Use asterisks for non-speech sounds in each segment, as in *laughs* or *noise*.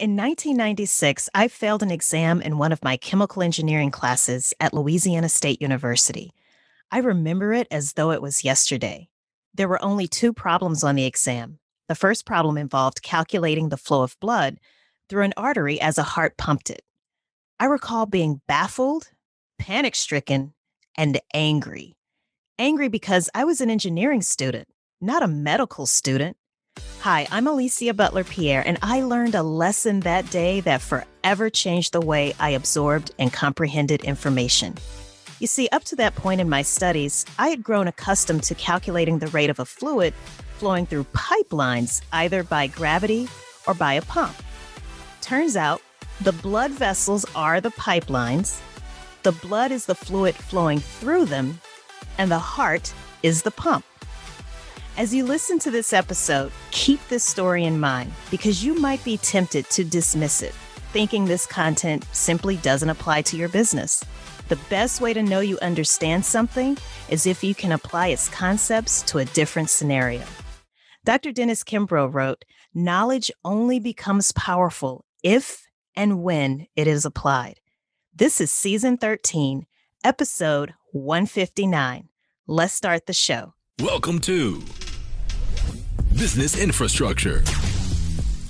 In 1996, I failed an exam in one of my chemical engineering classes at Louisiana State University. I remember it as though it was yesterday. There were only two problems on the exam. The first problem involved calculating the flow of blood through an artery as a heart pumped it. I recall being baffled, panic stricken, and angry. Angry because I was an engineering student, not a medical student. Hi, I'm Alicia Butler Pierre, and I learned a lesson that day that forever changed the way I absorbed and comprehended information. You see, up to that point in my studies, I had grown accustomed to calculating the rate of a fluid flowing through pipelines, either by gravity or by a pump. Turns out, the blood vessels are the pipelines, the blood is the fluid flowing through them, and the heart is the pump. As you listen to this episode, keep this story in mind because you might be tempted to dismiss it, thinking this content simply doesn't apply to your business. The best way to know you understand something is if you can apply its concepts to a different scenario. Dr. Dennis Kimbro wrote, Knowledge only becomes powerful if and when it is applied. This is season 13, episode 159. Let's start the show. Welcome to Business Infrastructure,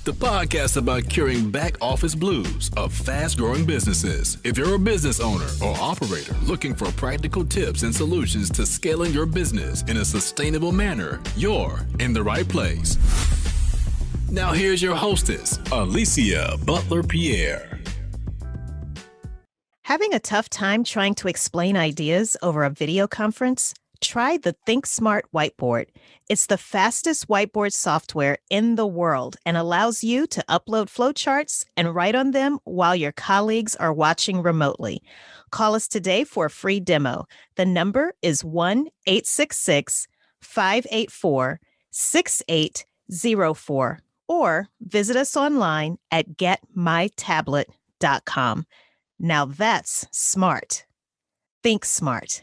the podcast about curing back office blues of fast growing businesses. If you're a business owner or operator looking for practical tips and solutions to scaling your business in a sustainable manner, you're in the right place. Now, here's your hostess, Alicia Butler Pierre. Having a tough time trying to explain ideas over a video conference? Try the ThinkSmart whiteboard. It's the fastest whiteboard software in the world and allows you to upload flowcharts and write on them while your colleagues are watching remotely. Call us today for a free demo. The number is 1 866 584 6804 or visit us online at getmytablet.com. Now that's smart. Think smart.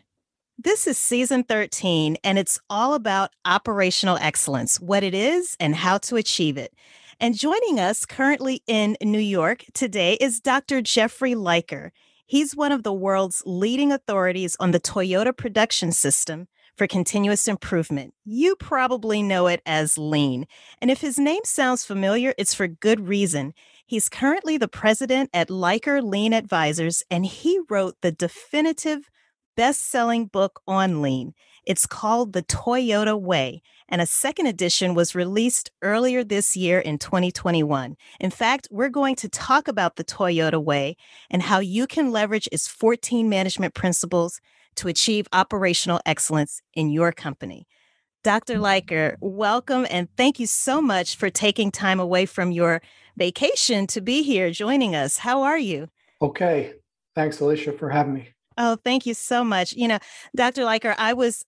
This is season 13, and it's all about operational excellence, what it is, and how to achieve it. And joining us currently in New York today is Dr. Jeffrey Liker. He's one of the world's leading authorities on the Toyota production system for continuous improvement. You probably know it as lean. And if his name sounds familiar, it's for good reason. He's currently the president at Liker Lean Advisors, and he wrote the definitive best selling book on lean. It's called The Toyota Way, and a second edition was released earlier this year in 2021. In fact, we're going to talk about the Toyota Way and how you can leverage its 14 management principles to achieve operational excellence in your company. Dr. Liker, welcome and thank you so much for taking time away from your vacation to be here joining us. How are you? Okay. Thanks, Alicia, for having me. Oh, thank you so much. You know, Dr. Liker, I was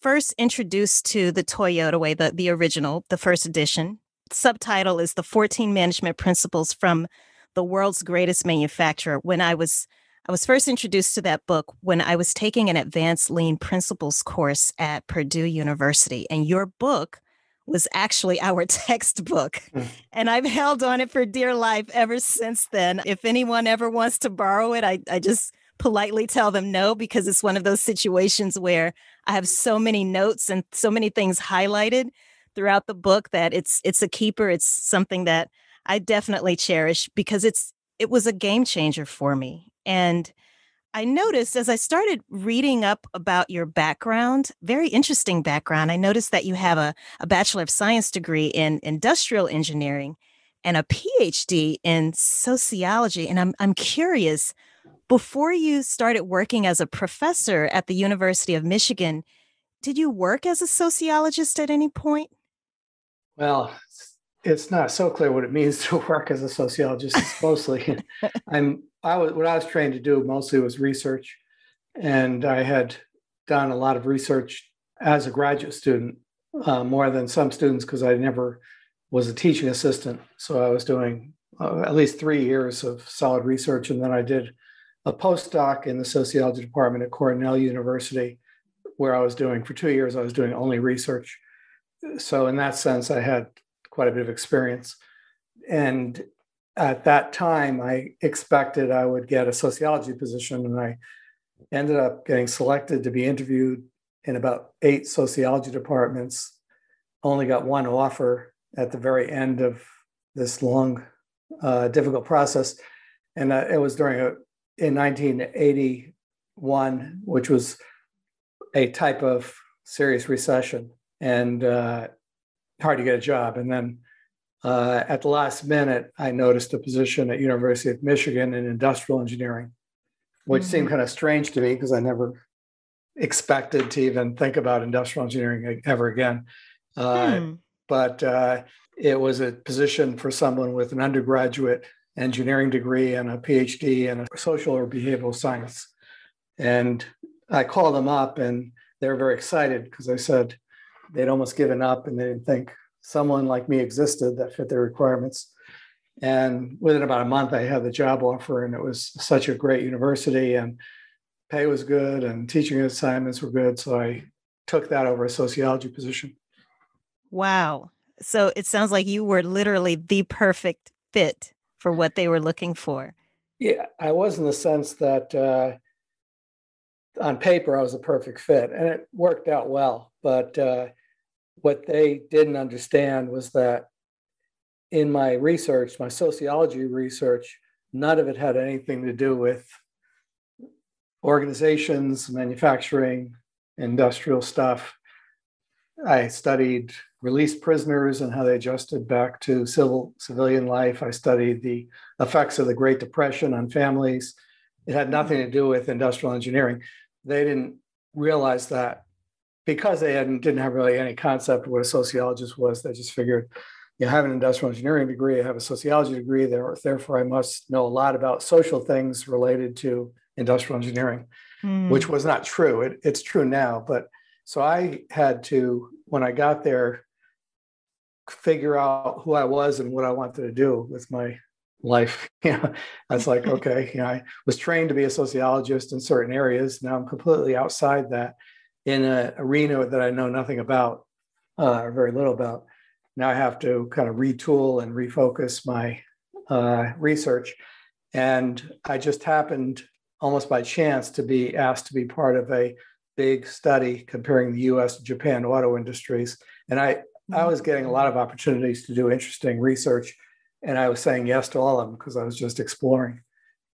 first introduced to the Toyota Way, the, the original, the first edition. Subtitle is The 14 Management Principles from the World's Greatest Manufacturer. When I was I was first introduced to that book when I was taking an advanced lean principles course at Purdue University. And your book was actually our *laughs* textbook. Mm. And I've held on it for dear life ever since then. If anyone ever wants to borrow it, I, I just politely tell them no because it's one of those situations where I have so many notes and so many things highlighted throughout the book that it's it's a keeper. It's something that I definitely cherish because it's it was a game changer for me. And I noticed as I started reading up about your background, very interesting background, I noticed that you have a, a Bachelor of Science degree in industrial engineering and a PhD in sociology. And I'm, I'm curious, before you started working as a professor at the University of Michigan, did you work as a sociologist at any point? Well, it's not so clear what it means *laughs* to work as a sociologist. It's mostly, *laughs* I'm I was what I was trained to do mostly was research, and I had done a lot of research as a graduate student, uh, more than some students because I never was a teaching assistant. So I was doing uh, at least three years of solid research, and then I did a postdoc in the sociology department at Cornell University, where I was doing for two years. I was doing only research. So in that sense, I had quite a bit of experience, and at that time, I expected I would get a sociology position, and I ended up getting selected to be interviewed in about eight sociology departments. Only got one offer at the very end of this long, uh, difficult process, and uh, it was during a in 1981, which was a type of serious recession and uh, hard to get a job. And then uh, at the last minute, I noticed a position at University of Michigan in industrial engineering, which mm-hmm. seemed kind of strange to me because I never expected to even think about industrial engineering ever again. Uh, hmm. But uh, it was a position for someone with an undergraduate engineering degree and a PhD in a social or behavioral science. And I called them up and they were very excited because I said they'd almost given up and they didn't think someone like me existed that fit their requirements. And within about a month, I had the job offer, and it was such a great university, and pay was good, and teaching assignments were good. So I took that over a sociology position. Wow. So it sounds like you were literally the perfect fit for what they were looking for. Yeah, I was in the sense that uh, on paper I was a perfect fit, and it worked out well. But uh, what they didn't understand was that in my research, my sociology research, none of it had anything to do with organizations, manufacturing, industrial stuff. I studied released prisoners and how they adjusted back to civil civilian life. I studied the effects of the Great Depression on families. It had nothing to do with industrial engineering. They didn't realize that because they hadn't didn't have really any concept of what a sociologist was, they just figured, you know, have an industrial engineering degree, I have a sociology degree, therefore I must know a lot about social things related to industrial engineering, mm. which was not true. It, it's true now, but so I had to, when I got there, figure out who I was and what I wanted to do with my life. *laughs* You know, I was like, *laughs* okay, you know, I was trained to be a sociologist in certain areas. Now I'm completely outside that in an arena that I know nothing about uh, or very little about. Now I have to kind of retool and refocus my uh, research. And I just happened almost by chance to be asked to be part of a big study comparing the US and Japan auto industries. And I, I was getting a lot of opportunities to do interesting research. And I was saying yes to all of them because I was just exploring.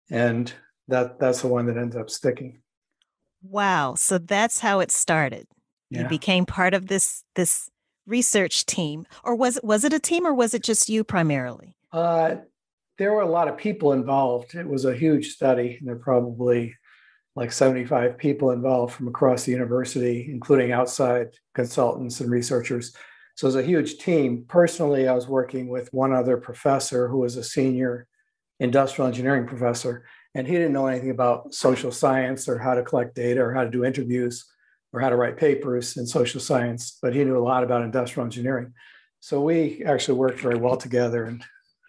And that that's the one that ended up sticking. Wow. So that's how it started. Yeah. You became part of this this research team. Or was it was it a team or was it just you primarily? Uh there were a lot of people involved. It was a huge study. And There probably like 75 people involved from across the university, including outside consultants and researchers. So it was a huge team. Personally, I was working with one other professor who was a senior industrial engineering professor and he didn't know anything about social science or how to collect data or how to do interviews or how to write papers in social science, but he knew a lot about industrial engineering. So we actually worked very well together and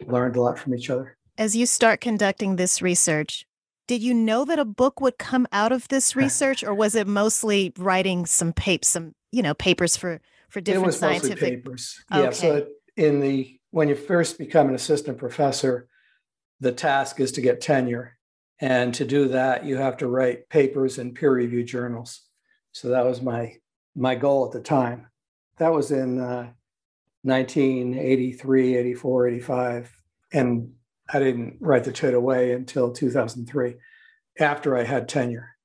learned a lot from each other. As you start conducting this research, did you know that a book would come out of this *laughs* research or was it mostly writing some papers some you know papers for for different it was scientific mostly papers okay. yeah so in the when you first become an assistant professor the task is to get tenure and to do that, you have to write papers in peer reviewed journals. So that was my my goal at the time. That was in uh, 1983, 84, 85. And I didn't write the Toyota Way until 2003, after I had tenure.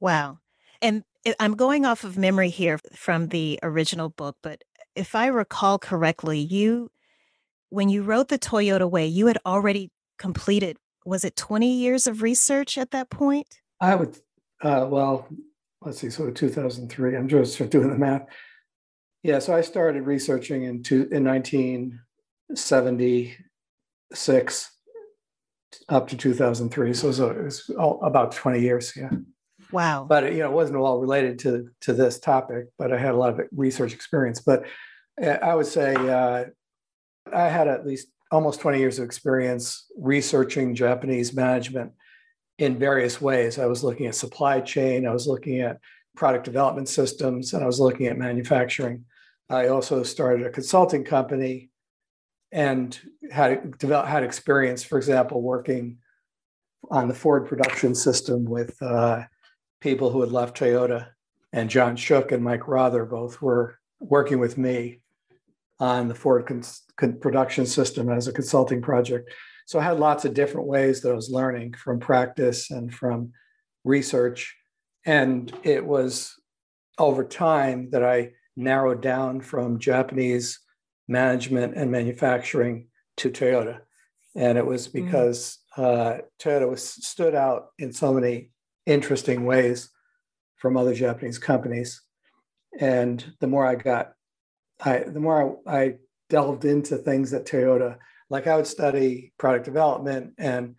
Wow. And I'm going off of memory here from the original book, but if I recall correctly, you, when you wrote The Toyota Way, you had already completed was it 20 years of research at that point? I would, uh, well, let's see, of 2003. I'm just doing the math. Yeah, so I started researching in, two, in 1976 up to 2003. So it was, it was all, about 20 years. Yeah. Wow. But you know, it wasn't all related to to this topic, but I had a lot of research experience. But uh, I would say uh, I had at least almost 20 years of experience researching Japanese management in various ways. I was looking at supply chain, I was looking at product development systems, and I was looking at manufacturing. I also started a consulting company and had developed had experience, for example, working on the Ford production system with uh, people who had left Toyota, and John Shook and Mike Rother both were working with me on the Ford con- production system as a consulting project. So I had lots of different ways that I was learning from practice and from research. And it was over time that I narrowed down from Japanese management and manufacturing to Toyota. And it was mm-hmm. because mm. uh, Toyota was stood out in so many interesting ways from other Japanese companies. And the more I got, I the more I, I delved into things at Toyota, like I would study product development and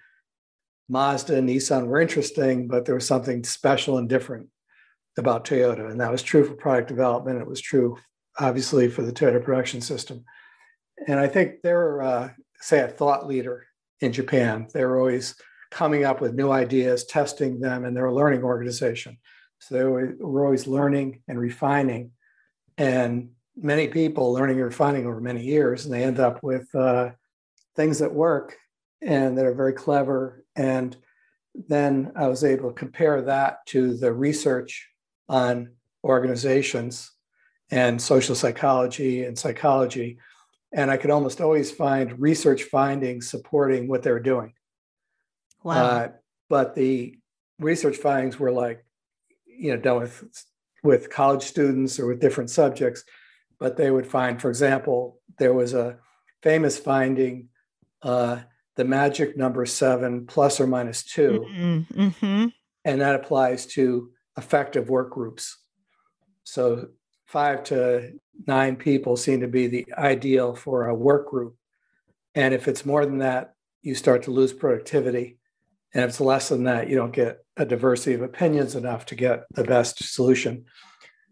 Mazda and Nissan were interesting, but there was something special and different about Toyota. And that was true for product development. It was true, obviously, for the Toyota production system. And I think they're, uh, say, a thought leader in Japan. They're always coming up with new ideas, testing them, and they're a learning organization. So they were always learning and refining. And many people learning and refining over many years, and they end up with uh, things that work and that are very clever. And then I was able to compare that to the research on organizations and social psychology and psychology. And I could almost always find research findings supporting what they were doing. Wow. Uh, but the research findings were like, you know, done with with college students or with different subjects. But they would find, for example, there was a famous finding, uh, the magic number seven plus or minus 2 mm-hmm. Mm-hmm. and that applies to effective work groups. So five to nine people seem to be the ideal for a work group. And if it's more than that, you start to lose productivity. And if it's less than that, you don't get a diversity of opinions enough to get the best solution.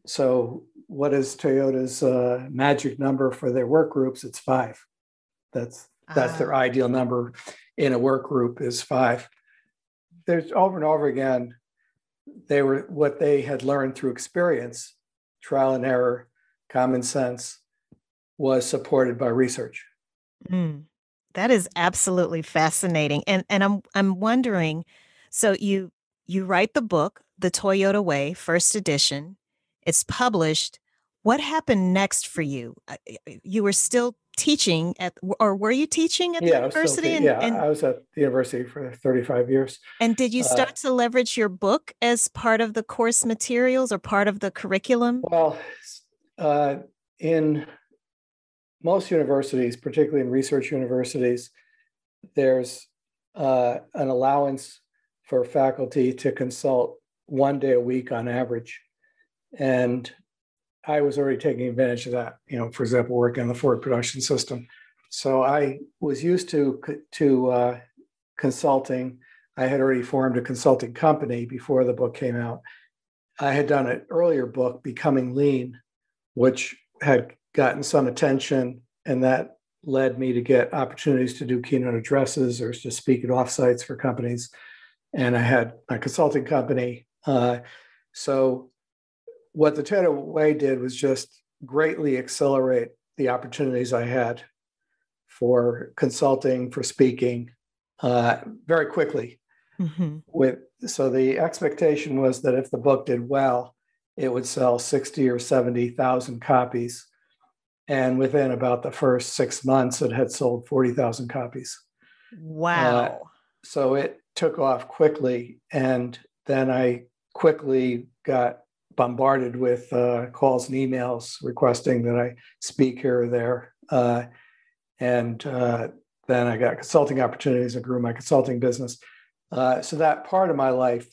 So, what is Toyota's uh, magic number for their work groups? It's five. That's that's their ah. ideal number in a work group is five. There's over and over again they were what they had learned through experience, trial and error, common sense, was supported by research. Mm, that is absolutely fascinating, and and I'm I'm wondering. So you you write the book, The Toyota Way, first edition. It's published. What happened next for you? Uh, you were still teaching at, or were you teaching at the yeah, university? I and, yeah, and, I was at the university for 35 years. And did you uh, start uh, to leverage your book as part of the course materials or part of the curriculum? Well, uh, in most universities, particularly in research universities, there's uh, an allowance for faculty to consult one day a week on average. And I was already taking advantage of that. You know, for example, working on the Ford production system. So I was used to to uh, consulting. I had already formed a consulting company before the book came out. I had done an earlier book, Becoming Lean, which had gotten some attention, and that led me to get opportunities to do keynote addresses or to speak at offsites for companies. And I had a consulting company. Uh, so what the Toyota Way did was just greatly accelerate the opportunities I had for consulting, for speaking, uh, very quickly. Mm-hmm. With so the expectation was that if the book did well, it would sell sixty or seventy thousand copies, and within about the first six months, it had sold forty thousand copies. Wow! Uh, so it took off quickly, and then I quickly got bombarded with uh, calls and emails requesting that I speak here or there. Uh, and uh, then I got consulting opportunities and grew my consulting business. Uh, so that part of my life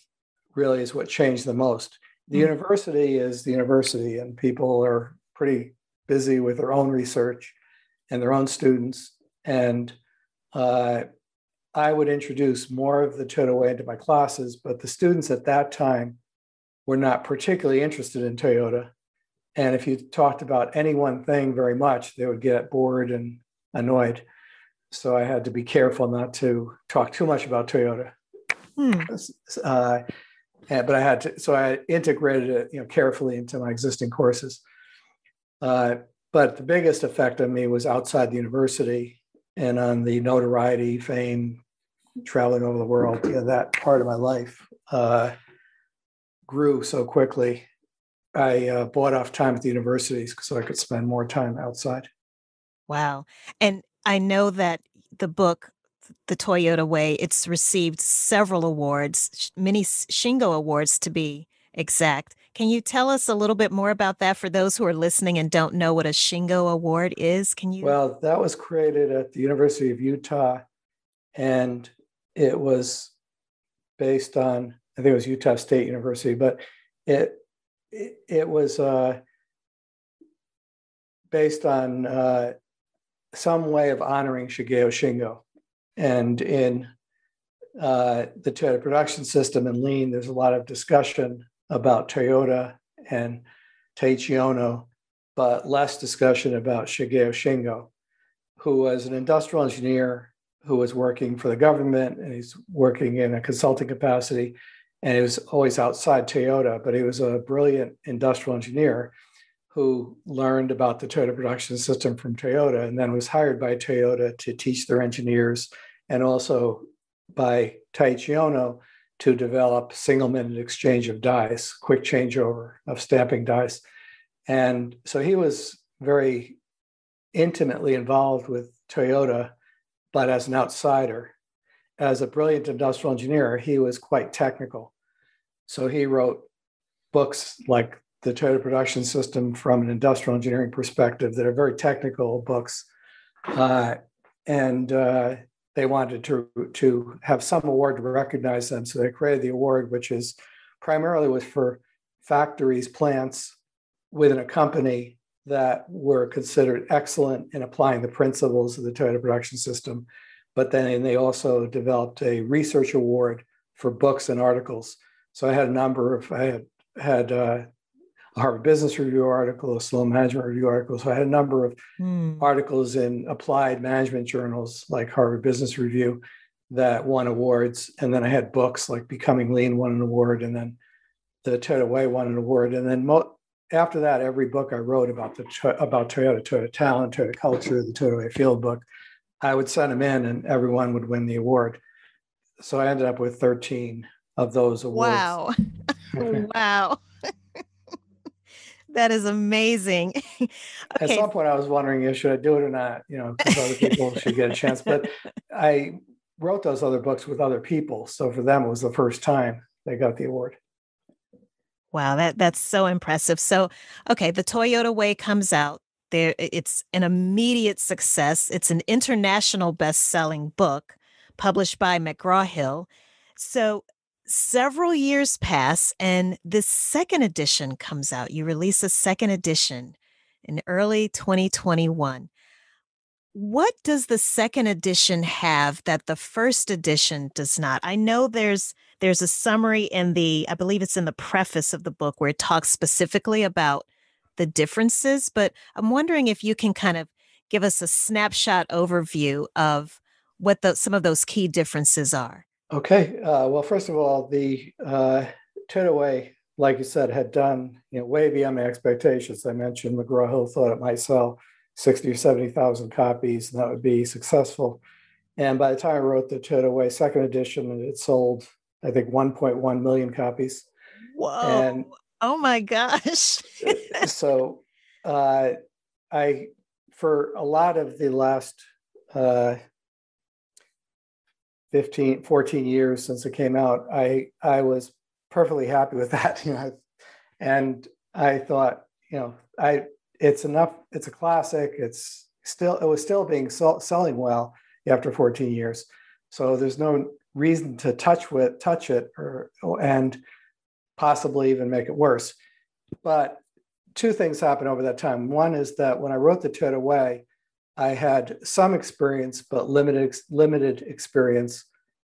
really is what changed the most. The mm-hmm. university is the university, and people are pretty busy with their own research and their own students. And uh, I would introduce more of the Toyota way into my classes, but the students at that time were not particularly interested in Toyota. And if you talked about any one thing very much, they would get bored and annoyed. So I had to be careful not to talk too much about Toyota. Hmm. Uh, but I had to, so I integrated it, you know, carefully into my existing courses. Uh, but the biggest effect on me was outside the university. and on the notoriety, fame, traveling over the world, you know, that part of my life uh, grew so quickly. I uh, bought off time at the universities so I could spend more time outside. Wow. And I know that the book, The Toyota Way, it's received several awards, many Shingo Awards to be exact. Can you tell us a little bit more about that for those who are listening and don't know what a Shingo Award is? Can you? Well, that was created at the University of Utah, and it was based on I think it was Utah State University, but it it, it was uh, based on uh, some way of honoring Shigeo Shingo, and in uh, the Toyota production system and lean, there's a lot of discussion about Toyota and Taiichi Ohno, but less discussion about Shigeo Shingo, who was an industrial engineer who was working for the government and he's working in a consulting capacity. And he was always outside Toyota, but he was a brilliant industrial engineer who learned about the Toyota production system from Toyota and then was hired by Toyota to teach their engineers and also by Taiichi Ohno to develop single minute exchange of dies, quick changeover of stamping dies. And so he was very intimately involved with Toyota, but as an outsider. As a brilliant industrial engineer, he was quite technical. So he wrote books like the Toyota production system from an industrial engineering perspective that are very technical books. Uh, and uh, they wanted to to have some award to recognize them. So they created the award, which is primarily was for factories, plants within a company that were considered excellent in applying the principles of the Toyota production system. But then they also developed a research award for books and articles. So I had a number of I had had uh, a Harvard Business Review article, a Sloan Management Review article. So I had a number of mm. articles in applied management journals like Harvard Business Review that won awards. And then I had books like Becoming Lean won an award, and then The Toyota Way won an award. And then mo- after that, every book I wrote about the about Toyota, Toyota Talent, Toyota Culture, the Toyota Way Field book, I would send them in, and everyone would win the award. So I ended up with 13 of those awards. Wow. *laughs* wow. That is amazing. *laughs* okay. At some point, I was wondering, should I do it or not? You know, because other people *laughs* should get a chance. But I wrote those other books with other people, so for them, it was the first time they got the award. Wow, that that's so impressive. So, okay, the Toyota Way comes out. There, it's an immediate success. It's an international best-selling book published by McGraw Hill. So, several years pass and the second edition comes out. You release a second edition in early 2021. What does the second edition have that the first edition does not? I know there's there's a summary in the I believe it's in the preface of the book where it talks specifically about the differences, but I'm wondering if you can kind of give us a snapshot overview of what the, some of those key differences are. Okay. Uh, well, first of all, the uh, Way, like you said, had done you know way beyond my expectations. I mentioned McGraw Hill thought it might sell sixty or seventy thousand copies, and that would be successful. And by the time I wrote the Toyota Way second edition, it sold I think one point one million copies. Whoa! And oh my gosh! *laughs* so uh, I, for a lot of the last uh, 15, 14 years since it came out, I I was perfectly happy with *laughs* that. You know, and I thought, you know, I it's enough. It's a classic. It's still it was still being sell, selling well after 14 years. So there's no reason to touch with touch it or and possibly even make it worse. But two things happened over that time. One is that when I wrote the Toyota Way, I had some experience, but limited limited experience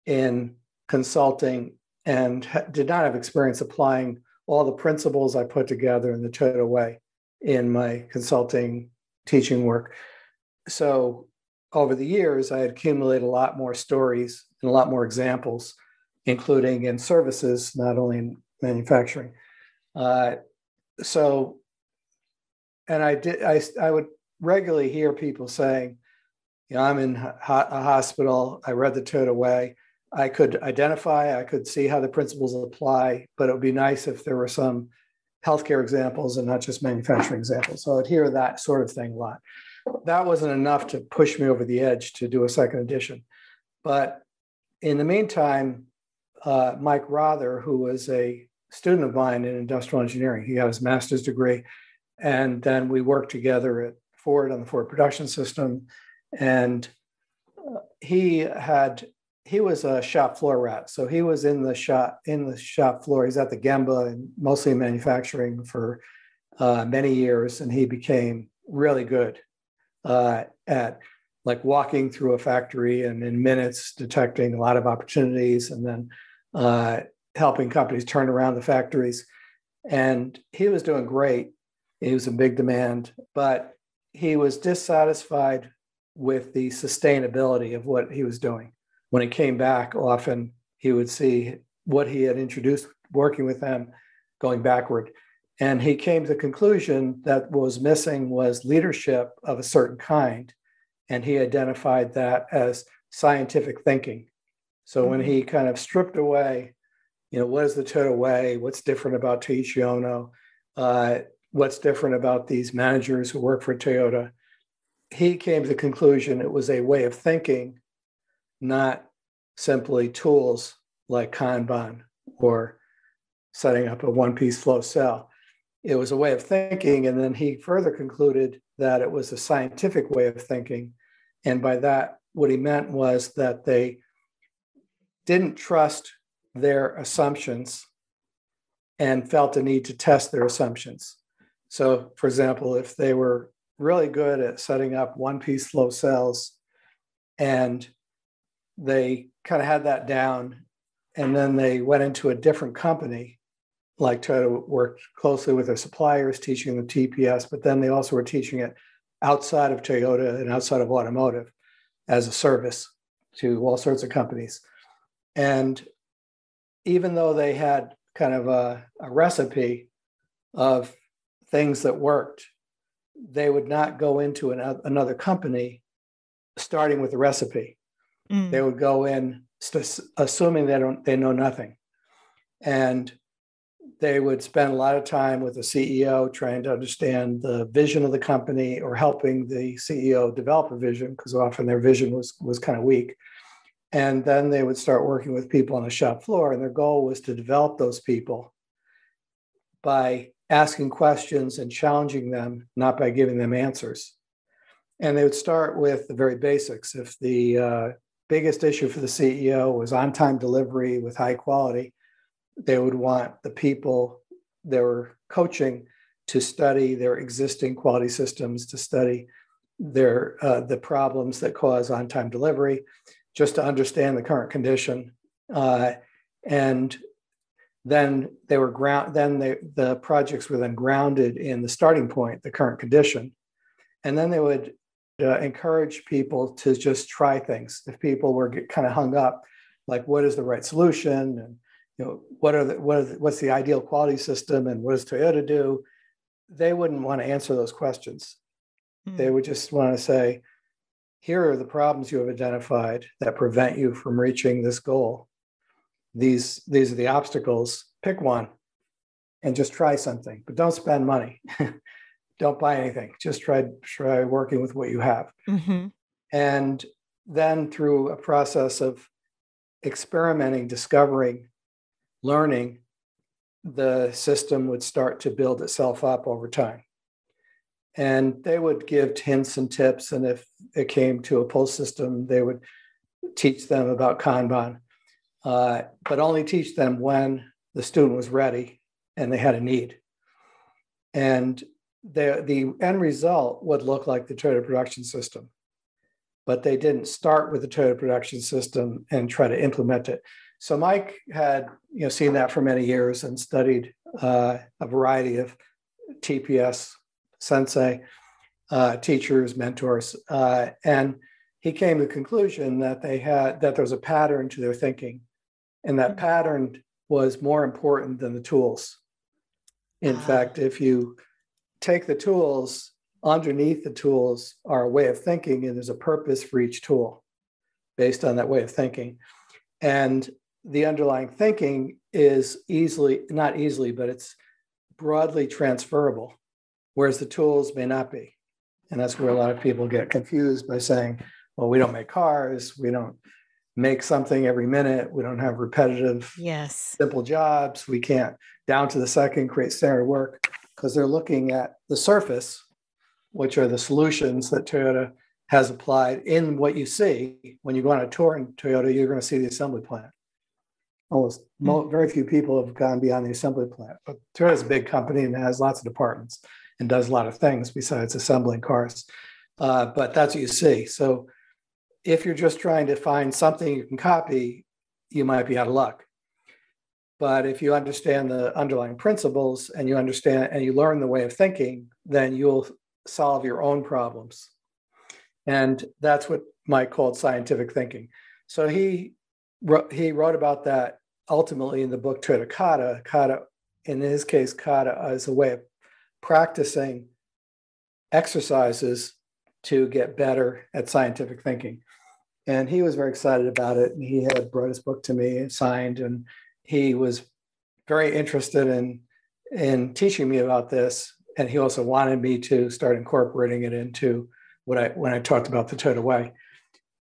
in consulting, and did not have experience applying all the principles I put together in the Toyota Way in my consulting teaching work. So over the years, I had accumulated a lot more stories and a lot more examples, including in services, not only in manufacturing. Uh, so, and I did, I, I would regularly hear people saying, you know, I'm in a hospital. I read the Toyota Way. I could identify, I could see how the principles apply, but it would be nice if there were some healthcare examples and not just manufacturing examples. So I'd hear that sort of thing a lot. That wasn't enough to push me over the edge to do a second edition. But in the meantime, uh, Mike Rother, who was a student of mine in industrial engineering, he had his master's degree. And then we worked together at Ford on the Ford production system. And uh, he had he was a shop floor rat. So he was in the shop in the shop floor. He's at the Gemba and mostly in manufacturing for uh, many years, and he became really good uh, at like walking through a factory and in minutes detecting a lot of opportunities, and then uh, helping companies turn around the factories. And he was doing great. He was in big demand, but he was dissatisfied with the sustainability of what he was doing when he came back, often he would see what he had introduced working with them going backward. And he came to the conclusion that what was missing was leadership of a certain kind. And he identified that as scientific thinking. So mm-hmm. when he kind of stripped away, you know, what is the Toyota way? What's different about Taiichi Ohno? Uh, what's different about these managers who work for Toyota? He came to the conclusion it was a way of thinking not simply tools like Kanban or setting up a one piece flow cell. It was a way of thinking. And then he further concluded that it was a scientific way of thinking. And by that, what he meant was that they didn't trust their assumptions and felt the need to test their assumptions. So, for example, if they were really good at setting up one piece flow cells and they kind of had that down. And then they went into a different company, like Toyota worked closely with their suppliers, teaching the TPS, but then they also were teaching it outside of Toyota and outside of automotive as a service to all sorts of companies. And even though they had kind of a, a recipe of things that worked, they would not go into an, another company starting with the recipe. Mm. They would go in st- assuming they don't they know nothing, and they would spend a lot of time with the CEO trying to understand the vision of the company or helping the CEO develop a vision because often their vision was was kind of weak. And then they would start working with people on the shop floor, and their goal was to develop those people by asking questions and challenging them, not by giving them answers. And they would start with the very basics. If the uh, biggest issue for the CEO was on time delivery with high quality. They would want the people they were coaching to study their existing quality systems, to study their uh, the problems that cause on time delivery, just to understand the current condition. Uh, and then they were ground. Then they, the projects were then grounded in the starting point, the current condition, and then they would uh, encourage people to just try things. If people were kind of hung up, like what is the right solution, and you know what are the, what are the, what's the ideal quality system, and what does Toyota do, they wouldn't want to answer those questions. Mm. They would just want to say, here are the problems you have identified that prevent you from reaching this goal. These these are the obstacles. Pick one, and just try something, but don't spend money. *laughs* don't buy anything. Just try try working with what you have. Mm-hmm. And then through a process of experimenting, discovering, learning, the system would start to build itself up over time. And they would give hints and tips. And if it came to a pull system, they would teach them about Kanban, uh, but only teach them when the student was ready and they had a need. And the, the end result would look like the Toyota production system. But they didn't start with the Toyota production system and try to implement it. So Mike had you know seen that for many years and studied uh, a variety of TPS sensei uh, teachers, mentors, uh, and he came to the conclusion that they had that there was a pattern to their thinking, and that mm-hmm. pattern was more important than the tools. In fact, if you take the tools underneath the tools are a way of thinking, and there's a purpose for each tool based on that way of thinking. And the underlying thinking is easily, not easily, but it's broadly transferable, whereas the tools may not be. And that's where a lot of people get confused by saying, well, we don't make cars, we don't make something every minute, we don't have repetitive, yes, simple jobs, we can't down to the second create standard work because they're looking at the surface, which are the solutions that Toyota has applied in what you see when you go on a tour in Toyota, you're going to see the assembly plant. Almost mm-hmm. very few people have gone beyond the assembly plant, but Toyota is a big company and has lots of departments and does a lot of things besides assembling cars. Uh, but that's what you see. So if you're just trying to find something you can copy, you might be out of luck. But if you understand the underlying principles and you understand and you learn the way of thinking, then you'll solve your own problems. And that's what Mike called scientific thinking. So he wrote, he wrote about that ultimately in the book Toyota Kata. Kata, in his case, Kata is a way of practicing exercises to get better at scientific thinking. And he was very excited about it. And he had brought his book to me, signed, and he was very interested in in teaching me about this. And he also wanted me to start incorporating it into what I when I talked about the Toyota way.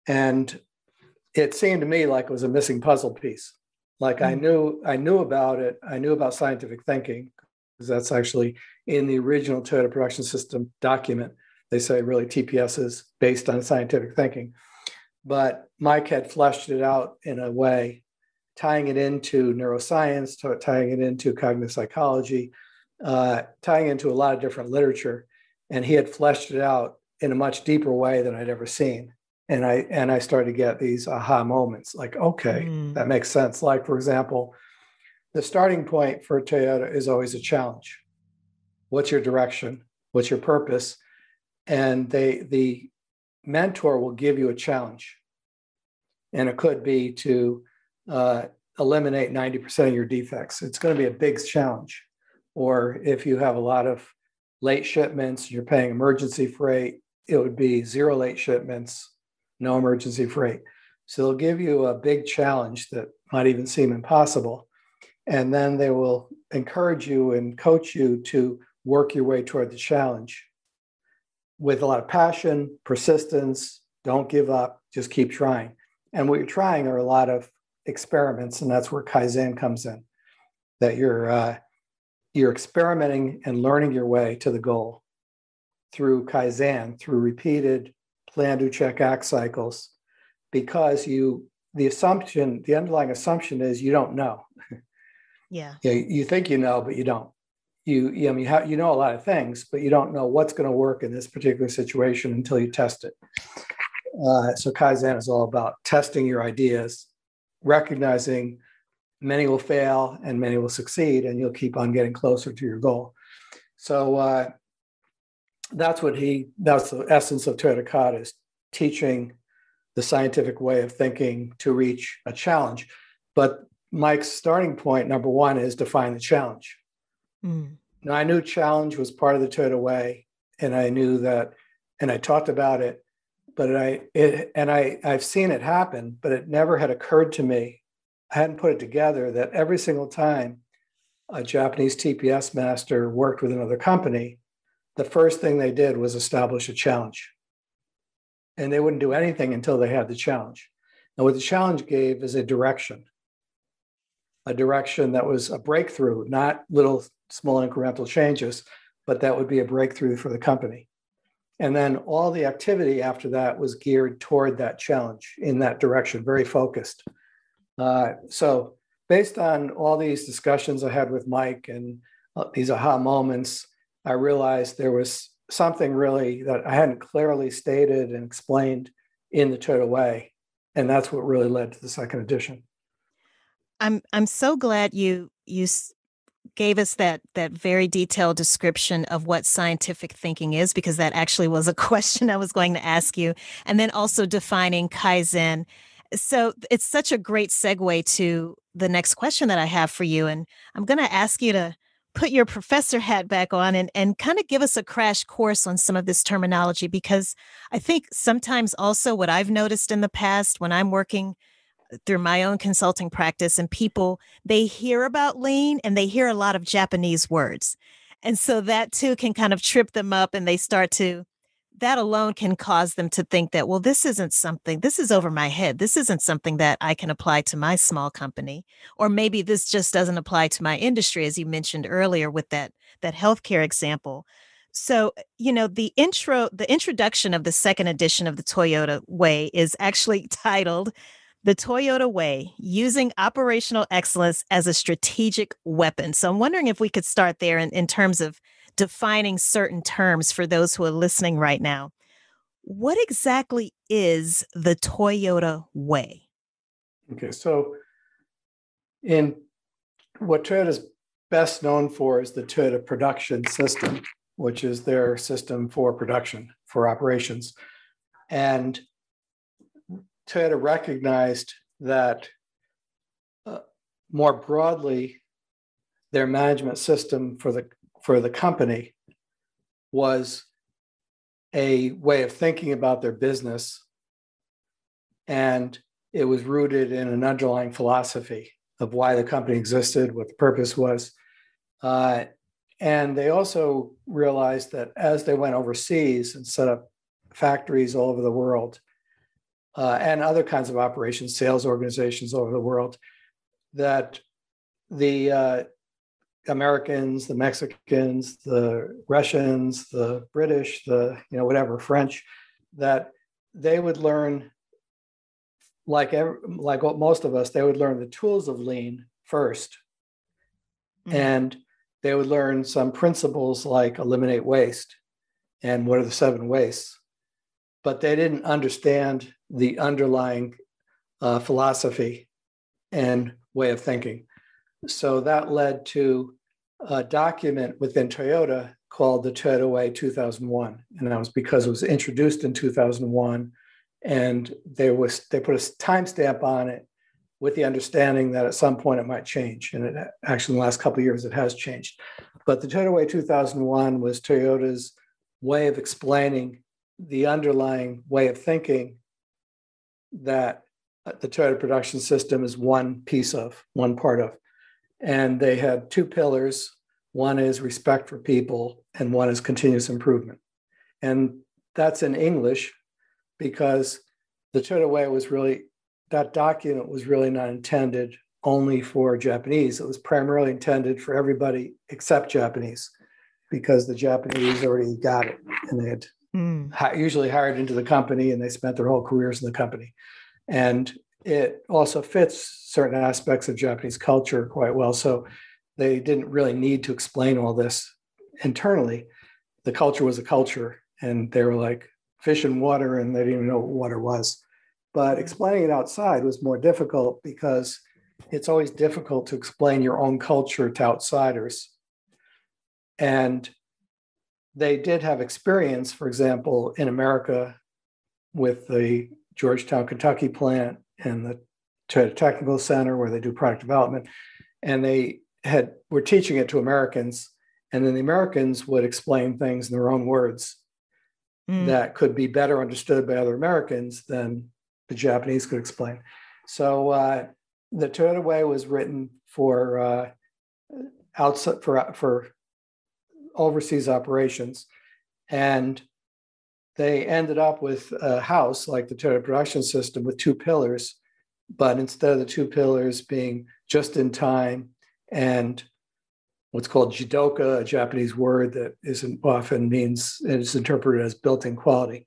And it seemed to me like it was a missing puzzle piece. Like mm-hmm. I mm. knew I knew about it. I knew about scientific thinking that's actually in the original Toyota production system document. They say really TPS is based on scientific thinking. But Mike had fleshed it out in a way, tying it into neuroscience, tying it into cognitive psychology, uh, tying into a lot of different literature. And he had fleshed it out in a much deeper way than I'd ever seen. And I and I started to get these aha moments like, okay, mm. that makes sense. Like, for example, the starting point for Toyota is always a challenge. What's your direction? What's your purpose? And they the mentor will give you a challenge. And it could be to uh, eliminate 90% of your defects. It's going to be a big challenge. Or if you have a lot of late shipments, you're paying emergency freight, it would be zero late shipments, no emergency freight. So they'll give you a big challenge that might even seem impossible. And then they will encourage you and coach you to work your way toward the challenge with a lot of passion, persistence, don't give up, just keep trying. And what you're trying are a lot of experiments, and that's where Kaizen comes in. That you're uh, you're experimenting and learning your way to the goal through Kaizen, through repeated plan, do, check, act cycles, because you the assumption, the underlying assumption is you don't know. *laughs* Yeah. you, you think you know, but you don't. You, you I mean, you, you know a lot of things, but you don't know what's going to work in this particular situation until you test it. Uh, so Kaizen is all about testing your ideas, recognizing many will fail and many will succeed, and you'll keep on getting closer to your goal. So uh, that's what he that's the essence of Toyota Kata is teaching the scientific way of thinking to reach a challenge. But Mike's starting point, number one, is define the challenge. Mm. Now I knew challenge was part of the Toyota way, and I knew that, and I talked about it, but I it and I I've seen it happen, but it never had occurred to me. I hadn't put it together that every single time a Japanese TPS master worked with another company, the first thing they did was establish a challenge. And they wouldn't do anything until they had the challenge. And what the challenge gave is a direction, a direction that was a breakthrough, not little small incremental changes, but that would be a breakthrough for the company. And then all the activity after that was geared toward that challenge in that direction, very focused. Uh, so, based on all these discussions I had with Mike and uh, these aha moments, I realized there was something really that I hadn't clearly stated and explained in the Toyota way. And that's what really led to the second edition. I'm I'm so glad you you gave us that that very detailed description of what scientific thinking is because that actually was a *laughs* question I was going to ask you and then also defining kaizen. So it's such a great segue to the next question that I have for you and I'm going to ask you to put your professor hat back on and, and kind of give us a crash course on some of this terminology because I think sometimes also what I've noticed in the past when I'm working through my own consulting practice and people they hear about lean and they hear a lot of Japanese words. And so that too can kind of trip them up and they start to that alone can cause them to think that, well, this isn't something, this is over my head. This isn't something that I can apply to my small company. Or maybe this just doesn't apply to my industry, as you mentioned earlier with that, that healthcare example. So, you know, the intro, the introduction of the second edition of the Toyota Way is actually *laughs* titled The Toyota Way Using Operational Excellence as a Strategic Weapon. So I'm wondering if we could start there in, in terms of defining certain terms for those who are listening right now. What exactly is the Toyota way? Okay, so in what Toyota is best known for is the Toyota production system, which is their system for production, for operations. And Toyota recognized that uh, more broadly, their management system for the for the company was a way of thinking about their business. And it was rooted in an underlying philosophy of why the company existed, what the purpose was. Uh, and they also realized that as they went overseas and set up factories all over the world uh, and other kinds of operations, sales organizations over the world, that the uh, Americans, the Mexicans, the Russians, the British, the you know whatever French, that they would learn like every, like most of us, they would learn the tools of lean 1st mm-hmm. and they would learn some principles like eliminate waste and what are the seven wastes, but they didn't understand the underlying uh, philosophy and way of thinking. So that led to a document within Toyota called the Toyota Way 2001. And that was because it was introduced in 2001. And there was they put a timestamp on it with the understanding that at some point it might change. And it actually in the last couple of years it has changed. But the Toyota Way 2001 was Toyota's way of explaining the underlying way of thinking that uh, the Toyota production system is one piece of, one part of. And they have two pillars. One is respect for people, and one is continuous improvement. And that's in English because the Toyota Way was really, that document was really not intended only for Japanese. It was primarily intended for everybody except Japanese because the Japanese already got it and they had mm. usually hired into the company and they spent their whole careers in the company. And it also fits certain aspects of Japanese culture quite well. So they didn't really need to explain all this internally. The culture was a culture, and they were like fish and water, and they didn't even know what water was. But explaining it outside was more difficult because it's always difficult to explain your own culture to outsiders. And they did have experience, for example, in America with the Georgetown, Kentucky plant and the Toyota Technical Center where they do product development. And they had were teaching it to Americans, and then the Americans would explain things in their own words mm. that could be better understood by other Americans than the Japanese could explain. So uh, the Toyota Way was written for uh, outside for for overseas operations, and they ended up with a house like the Toyota production system with two pillars, but instead of the two pillars being just in time and what's called jidoka, a Japanese word that isn't often means it is interpreted as built-in quality.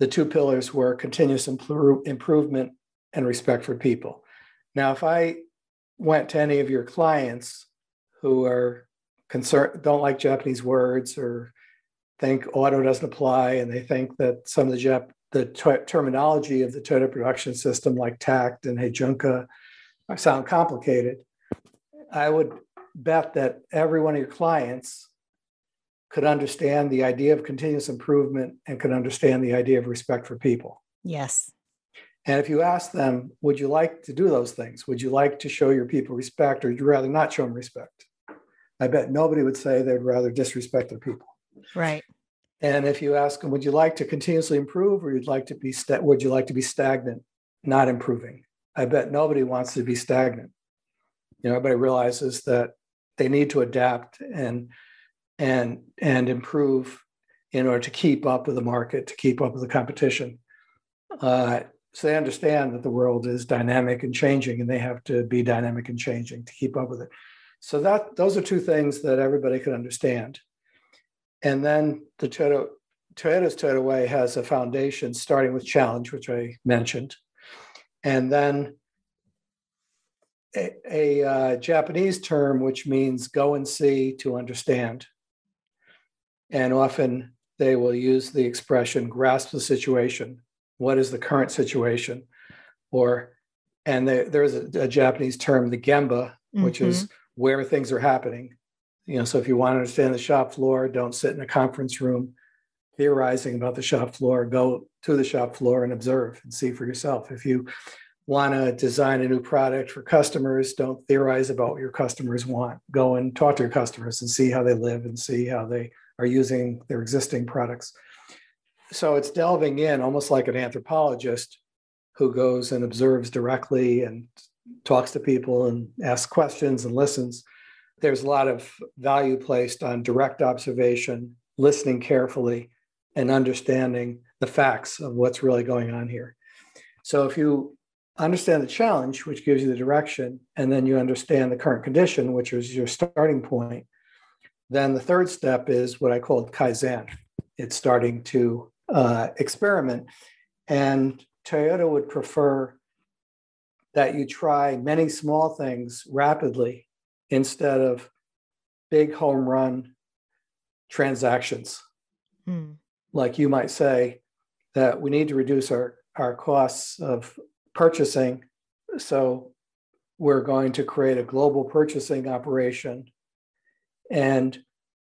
The two pillars were continuous improvement and respect for people. Now, if I went to any of your clients who are concerned, don't like Japanese words or think auto doesn't apply, and they think that some of the Jap- the t- terminology of the Toyota production system, like takt and Heijunka, sound complicated. I would bet that every one of your clients could understand the idea of continuous improvement and could understand the idea of respect for people. Yes. And if you ask them, would you like to do those things? Would you like to show your people respect or would you rather not show them respect? I bet nobody would say they'd rather disrespect their people. Right. And if you ask them, would you like to continuously improve, or you'd like to be sta- would you like to be stagnant, not improving? I bet nobody wants to be stagnant. You know, everybody realizes that they need to adapt and and and improve in order to keep up with the market, to keep up with the competition. Uh, so they understand that the world is dynamic and changing, and they have to be dynamic and changing to keep up with it. So that those are two things that everybody could understand. And then the Toyota, Toyota's Toyota Way has a foundation starting with challenge, which I mentioned, and then a, a uh, Japanese term which means go and see to understand. And often they will use the expression grasp the situation. What is the current situation? Or, and there, there's a, a, Japanese term, the gemba, which mm-hmm. is where things are happening. You know, so if you want to understand the shop floor, don't sit in a conference room theorizing about the shop floor. Go to the shop floor and observe and see for yourself. If you want to design a new product for customers, don't theorize about what your customers want. Go and talk to your customers and see how they live and see how they are using their existing products. So it's delving in almost like an anthropologist who goes and observes directly and talks to people and asks questions and listens. There's a lot of value placed on direct observation, listening carefully, and understanding the facts of what's really going on here. So if you understand the challenge, which gives you the direction, and then you understand the current condition, which is your starting point, then the third step is what I call Kaizen. It's starting to uh, experiment. And Toyota would prefer that you try many small things rapidly instead of big home run transactions. Hmm. Like you might say that we need to reduce our, our costs of purchasing. So we're going to create a global purchasing operation and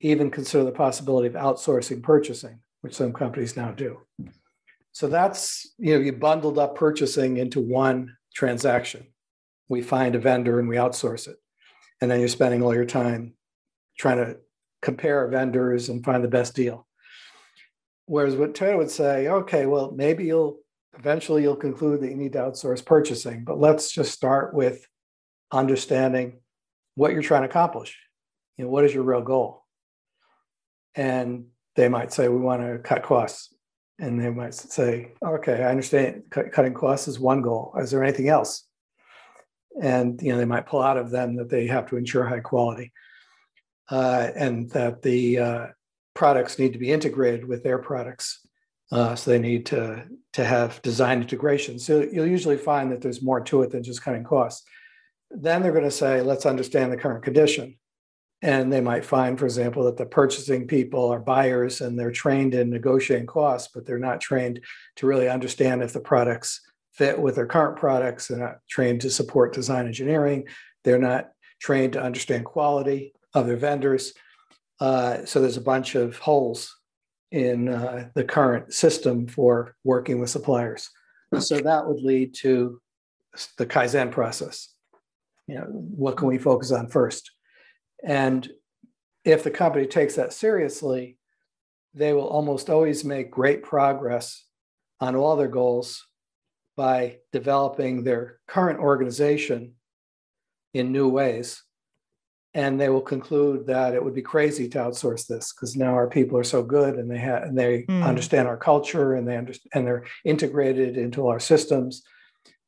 even consider the possibility of outsourcing purchasing, which some companies now do. So that's, you know, you bundled up purchasing into one transaction. We find a vendor and we outsource it. And then you're spending all your time trying to compare vendors and find the best deal. Whereas what Toyota would say, okay, well, maybe you'll eventually you'll conclude that you need to outsource purchasing, but let's just start with understanding what you're trying to accomplish. You know, what is your real goal? And they might say, we want to cut costs. And they might say, okay, I understand cutting costs is one goal. Is there anything else? And you know, they might pull out of them that they have to ensure high quality, uh, and that the uh, products need to be integrated with their products. Uh, so they need to to have design integration. So you'll usually find that there's more to it than just cutting costs. Then they're going to say, let's understand the current condition. And they might find, for example, that the purchasing people are buyers and they're trained in negotiating costs, but they're not trained to really understand if the products fit with their current products. They're not trained to support design engineering. They're not trained to understand quality of their vendors. Uh, so there's a bunch of holes in uh, the current system for working with suppliers. So that would lead to the Kaizen process. You know, what can we focus on first? And if the company takes that seriously, they will almost always make great progress on all their goals by developing their current organization in new ways. And they will conclude that it would be crazy to outsource this because now our people are so good and they have and they mm. understand our culture and they understand and they're integrated into our systems.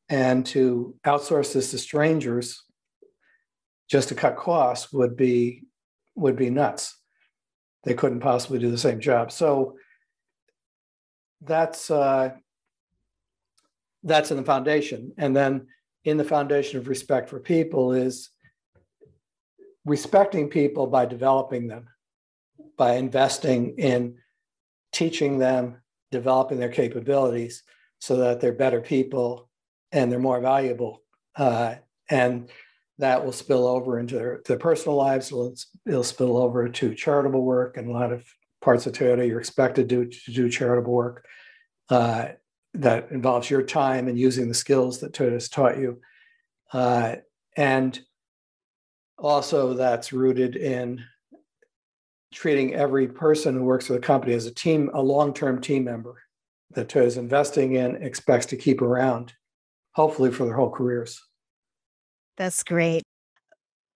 And to outsource this to strangers just to cut costs would be would be nuts. They couldn't possibly do the same job. So that's uh, that's in the foundation, and then in the foundation of respect for people is respecting people by developing them, by investing in teaching them, developing their capabilities, so that they're better people and they're more valuable. Uh, and that will spill over into their, their personal lives. It'll, it'll, spill over to charitable work, and a lot of parts of Toyota you're expected to, to do charitable work uh, that involves your time and using the skills that Toyota has taught you. Uh, and also that's rooted in treating every person who works for the company as a team, a long-term team member that Toyota's investing in, expects to keep around, hopefully for their whole careers. That's great.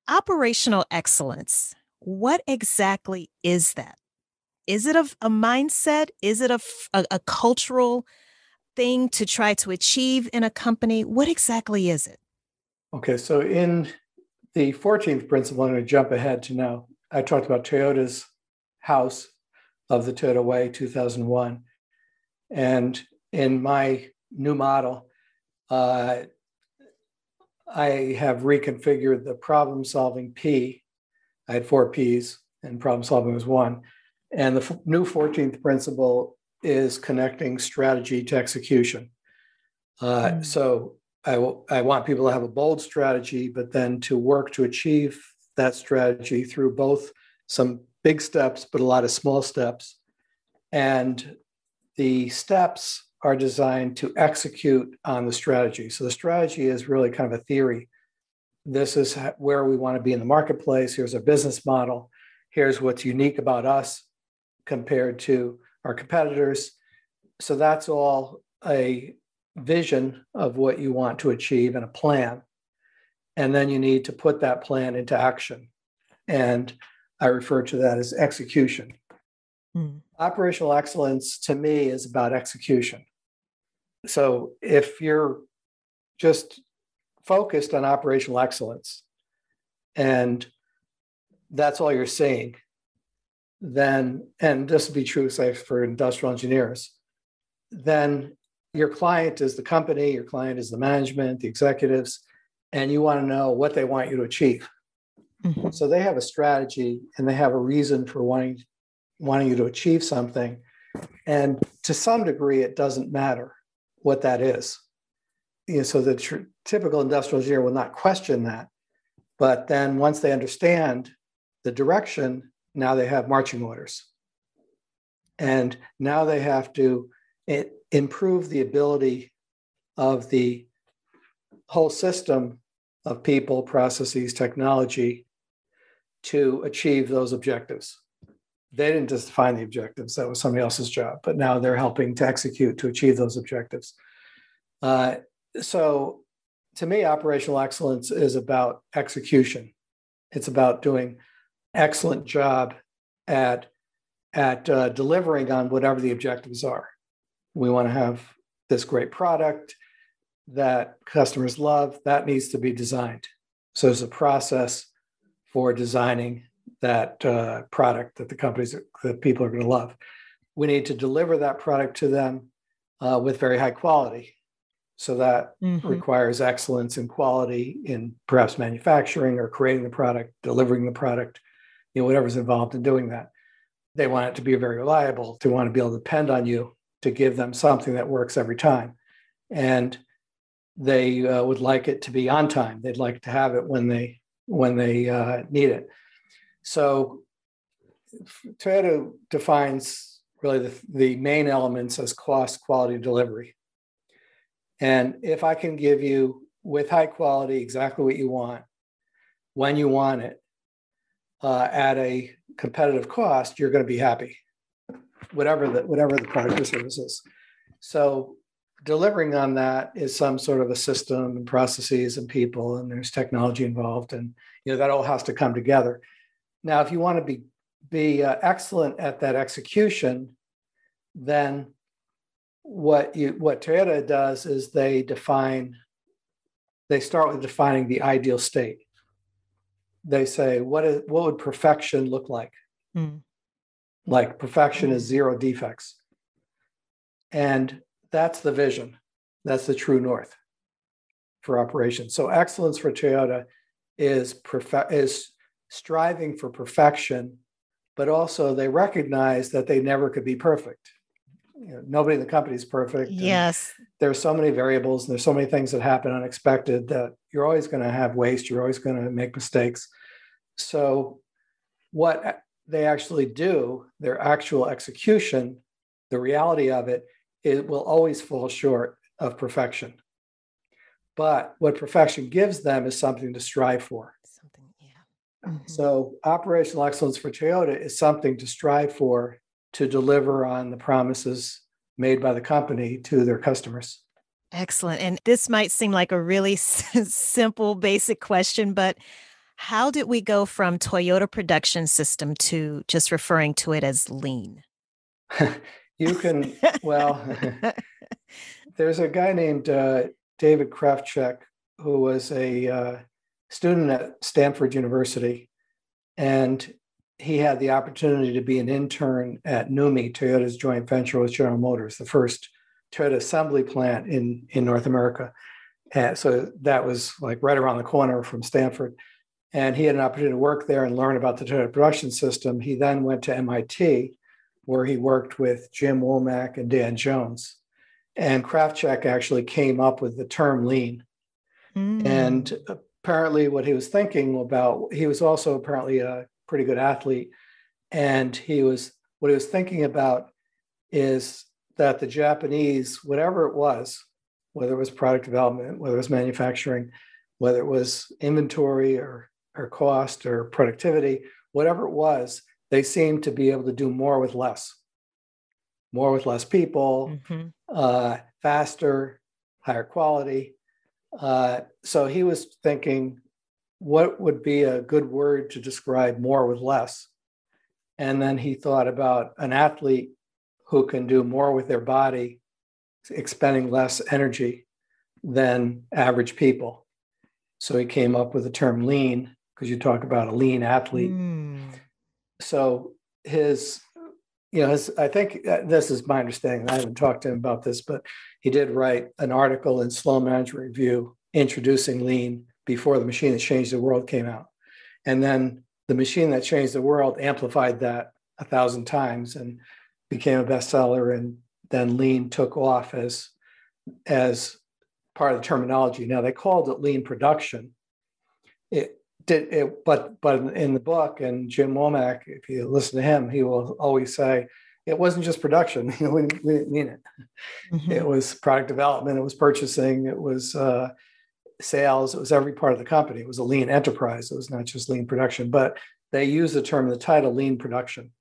Operational excellence. What exactly is that? Is it a, a mindset? Is it a, a, a cultural thing to try to achieve in a company? What exactly is it? Okay, so in the 14th principle, I'm going to jump ahead to now. I talked about Toyota's house of the Toyota Way 2001. And in my new model, uh, I have reconfigured the problem solving P. I had four P's, and problem solving was one. And the f- new 14th principle is connecting strategy to execution. Uh, mm. So I, w- I want people to have a bold strategy, but then to work to achieve that strategy through both some big steps, but a lot of small steps. And the steps are designed to execute on the strategy. So the strategy is really kind of a theory. This is where we want to be in the marketplace. Here's our business model. Here's what's unique about us compared to our competitors. So that's all a vision of what you want to achieve and a plan. And then you need to put that plan into action. And I refer to that as execution. Hmm. Operational excellence to me is about execution. So if you're just focused on operational excellence and that's all you're seeing, then, and this would be true, say, for industrial engineers, then your client is the company, your client is the management, the executives, and you want to know what they want you to achieve. Mm-hmm. So they have a strategy and they have a reason for wanting wanting you to achieve something. And to some degree, it doesn't matter what that is. You know, so the tr- typical industrial engineer will not question that. But then once they understand the direction, now they have marching orders. And now they have to it, improve the ability of the whole system of people, processes, technology to achieve those objectives. They didn't just define the objectives, that was somebody else's job, but now they're helping to execute to achieve those objectives. Uh, so, to me, operational excellence is about execution. It's about doing excellent job at at uh, delivering on whatever the objectives are. We want to have this great product that customers love. That needs to be designed. So there's a process for designing that uh, product that the companies that people are going to love. We need to deliver that product to them uh, with very high quality. So that mm-hmm. requires excellence in quality in perhaps manufacturing or creating the product, delivering the product, you know, whatever's involved in doing that. They want it to be very reliable. They want to be able to depend on you to give them something that works every time. And they uh, would like it to be on time. They'd like to have it when they when they uh, need it. So Toyota defines really the, the main elements as cost, quality, delivery. And if I can give you with high quality exactly what you want, when you want it, uh, at a competitive cost, you're going to be happy whatever the whatever the product or service is. So delivering on that is some sort of a system and processes and people and there's technology involved and you know that all has to come together. Now, if you want to be be uh, excellent at that execution, then what you what Toyota does is they define they start with defining the ideal state. They say what is what would perfection look like? Mm like perfection is zero defects. And that's the vision. That's the true north for operations. So excellence for Toyota is perfect is striving for perfection, but also they recognize that they never could be perfect. You know, nobody in the company is perfect. Yes. There's so many variables and there's so many things that happen unexpected that you're always going to have waste. You're always going to make mistakes. So, what they actually do, their actual execution, the reality of it, it will always fall short of perfection. But what perfection gives them is something to strive for. Mm-hmm. So, operational excellence for Toyota is something to strive for to deliver on the promises made by the company to their customers. Excellent. And this might seem like a really *laughs* simple, basic question, but how did we go from Toyota production system to just referring to it as lean? *laughs* you can, well, *laughs* there's a guy named uh, David Krafcik who was a uh, student at Stanford University, and he had the opportunity to be an intern at NUMMI, Toyota's joint venture with General Motors, the first Toyota assembly plant in in North America. And so that was like right around the corner from Stanford. And he had an opportunity to work there and learn about the Toyota production system. He then went to MIT, where he worked with Jim Womack and Dan Jones. And Krafcik actually came up with the term lean. Mm. And apparently, what he was thinking about, he was also apparently a pretty good athlete. And he was, what he was thinking about is that the Japanese, whatever it was, whether it was product development, whether it was manufacturing, whether it was inventory or, or cost or productivity, whatever it was, they seemed to be able to do more with less, more with less people, mm-hmm. uh, faster, higher quality. Uh, so he was thinking, what would be a good word to describe more with less? And then he thought about an athlete who can do more with their body, expending less energy than average people. So he came up with the term lean because you talk about a lean athlete. Mm. So his, you know, I think uh, this is my understanding. I haven't talked to him about this, but he did write an article in Sloan Management Review introducing lean before the machine that changed the world came out. And then the machine that changed the world amplified that a thousand times. And became a bestseller, and then lean took off as as part of the terminology. Now they called it lean production. Did it, but but in the book, and Jim Womack, if you listen to him, he will always say it wasn't just production. You *laughs* know, we, we didn't mean it. Mm-hmm. It was product development. It was purchasing. It was uh, sales. It was every part of the company. It was a lean enterprise. It was not just lean production, but they use the term in the title lean production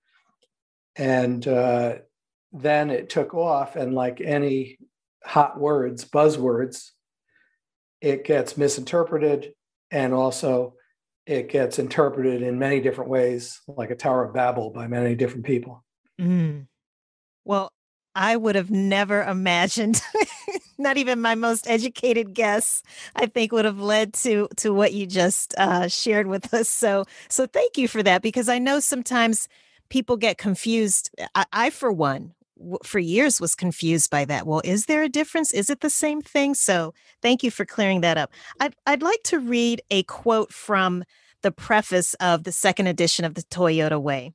and uh, then it took off and like any hot words buzzwords it gets misinterpreted and also it gets interpreted in many different ways like a tower of babel by many different people mm. well i would have never imagined *laughs* not even my most educated guess i think would have led to to what you just uh, shared with us so so thank you for that because i know sometimes people get confused. I, I for one, for years was confused by that. Well, is there a difference? Is it the same thing? So thank you for clearing that up. I'd, I'd like to read a quote from the preface of the second edition of the Toyota Way.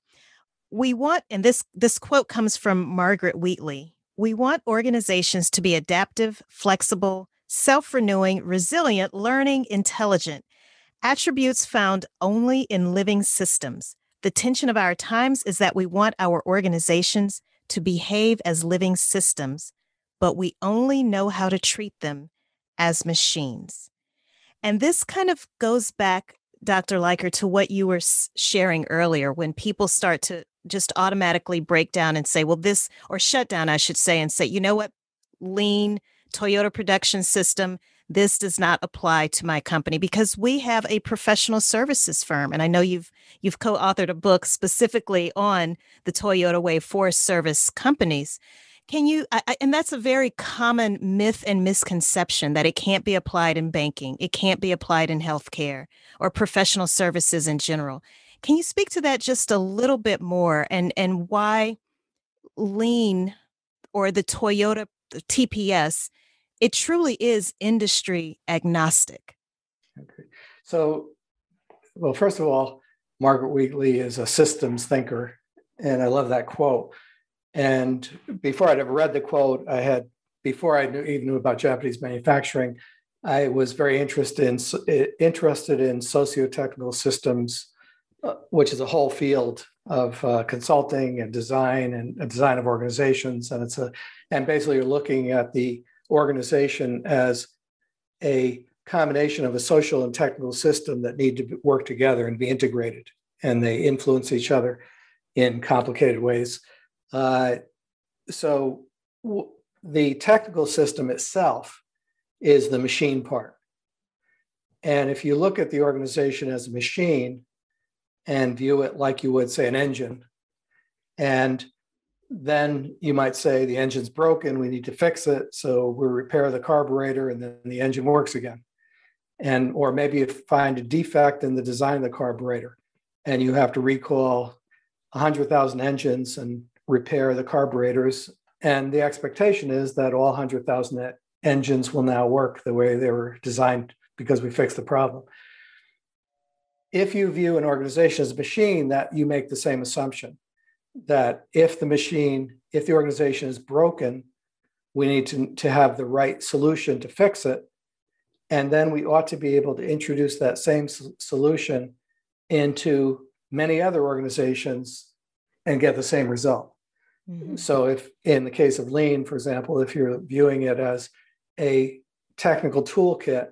We want, and this, this quote comes from Margaret Wheatley. We want organizations to be adaptive, flexible, self renewing, resilient, learning, intelligent, attributes found only in living systems. The tension of our times is that we want our organizations to behave as living systems, but we only know how to treat them as machines. And this kind of goes back, Dr. Liker, to what you were sharing earlier when people start to just automatically break down and say, well, this, or shut down, I should say, and say, you know what, lean, Toyota production system, this does not apply to my company because we have a professional services firm and i know you've you've co-authored a book specifically on the toyota way for service companies. Can you I, and that's a very common myth and misconception that it can't be applied in banking it can't be applied in healthcare or professional services in general. Can you speak to that just a little bit more and and why lean or the toyota tps it truly is industry agnostic. Okay. So, well, first of all, Margaret Wheatley is a systems thinker, and I love that quote. And before I'd ever read the quote, I had before I knew, even knew about Japanese manufacturing, I was very interested in interested in socio-technical systems, uh, which is a whole field of uh, consulting and design and, and design of organizations. And it's a and basically you're looking at the organization as a combination of a social and technical system that need to work together and be integrated, and they influence each other in complicated ways. Uh, so w- the technical system itself is the machine part. And if you look at the organization as a machine and view it like you would, say, an engine, and then you might say the engine's broken, we need to fix it. So we repair the carburetor and then the engine works again. And or maybe you find a defect in the design of the carburetor and you have to recall 100,000 engines and repair the carburetors. And the expectation is that all 100,000 engines will now work the way they were designed because we fixed the problem. If you view an organization as a machine, that you make the same assumption that if the machine, if the organization is broken, we need to, to have the right solution to fix it. And then we ought to be able to introduce that same solution into many other organizations and get the same result. Mm-hmm. So, if in the case of lean, for example, if you're viewing it as a technical toolkit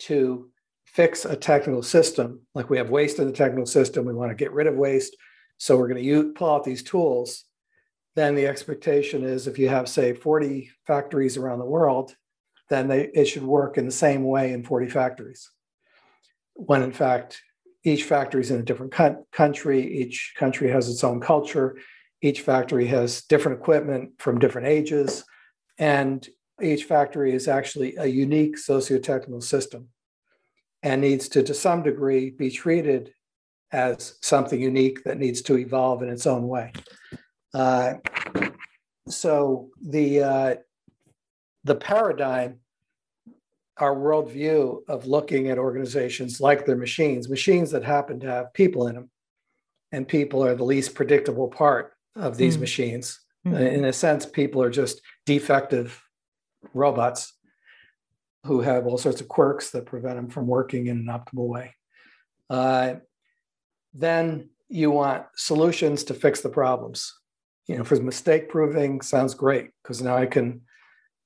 to fix a technical system, like we have waste in the technical system, we want to get rid of waste, so we're going to use, pull out these tools. Then the expectation is if you have, say, 40 factories around the world, then they, it should work in the same way in 40 factories. When in fact, each factory is in a different country, each country has its own culture, each factory has different equipment from different ages, and each factory is actually a unique socio-technical system and needs to, to some degree, be treated as something unique that needs to evolve in its own way. Uh, so the uh, the paradigm, our worldview of looking at organizations like they're machines, machines that happen to have people in them, and people are the least predictable part of these mm. machines. Mm. In a sense, people are just defective robots who have all sorts of quirks that prevent them from working in an optimal way. Uh, then you want solutions to fix the problems. You know, for mistake proving sounds great because now I can,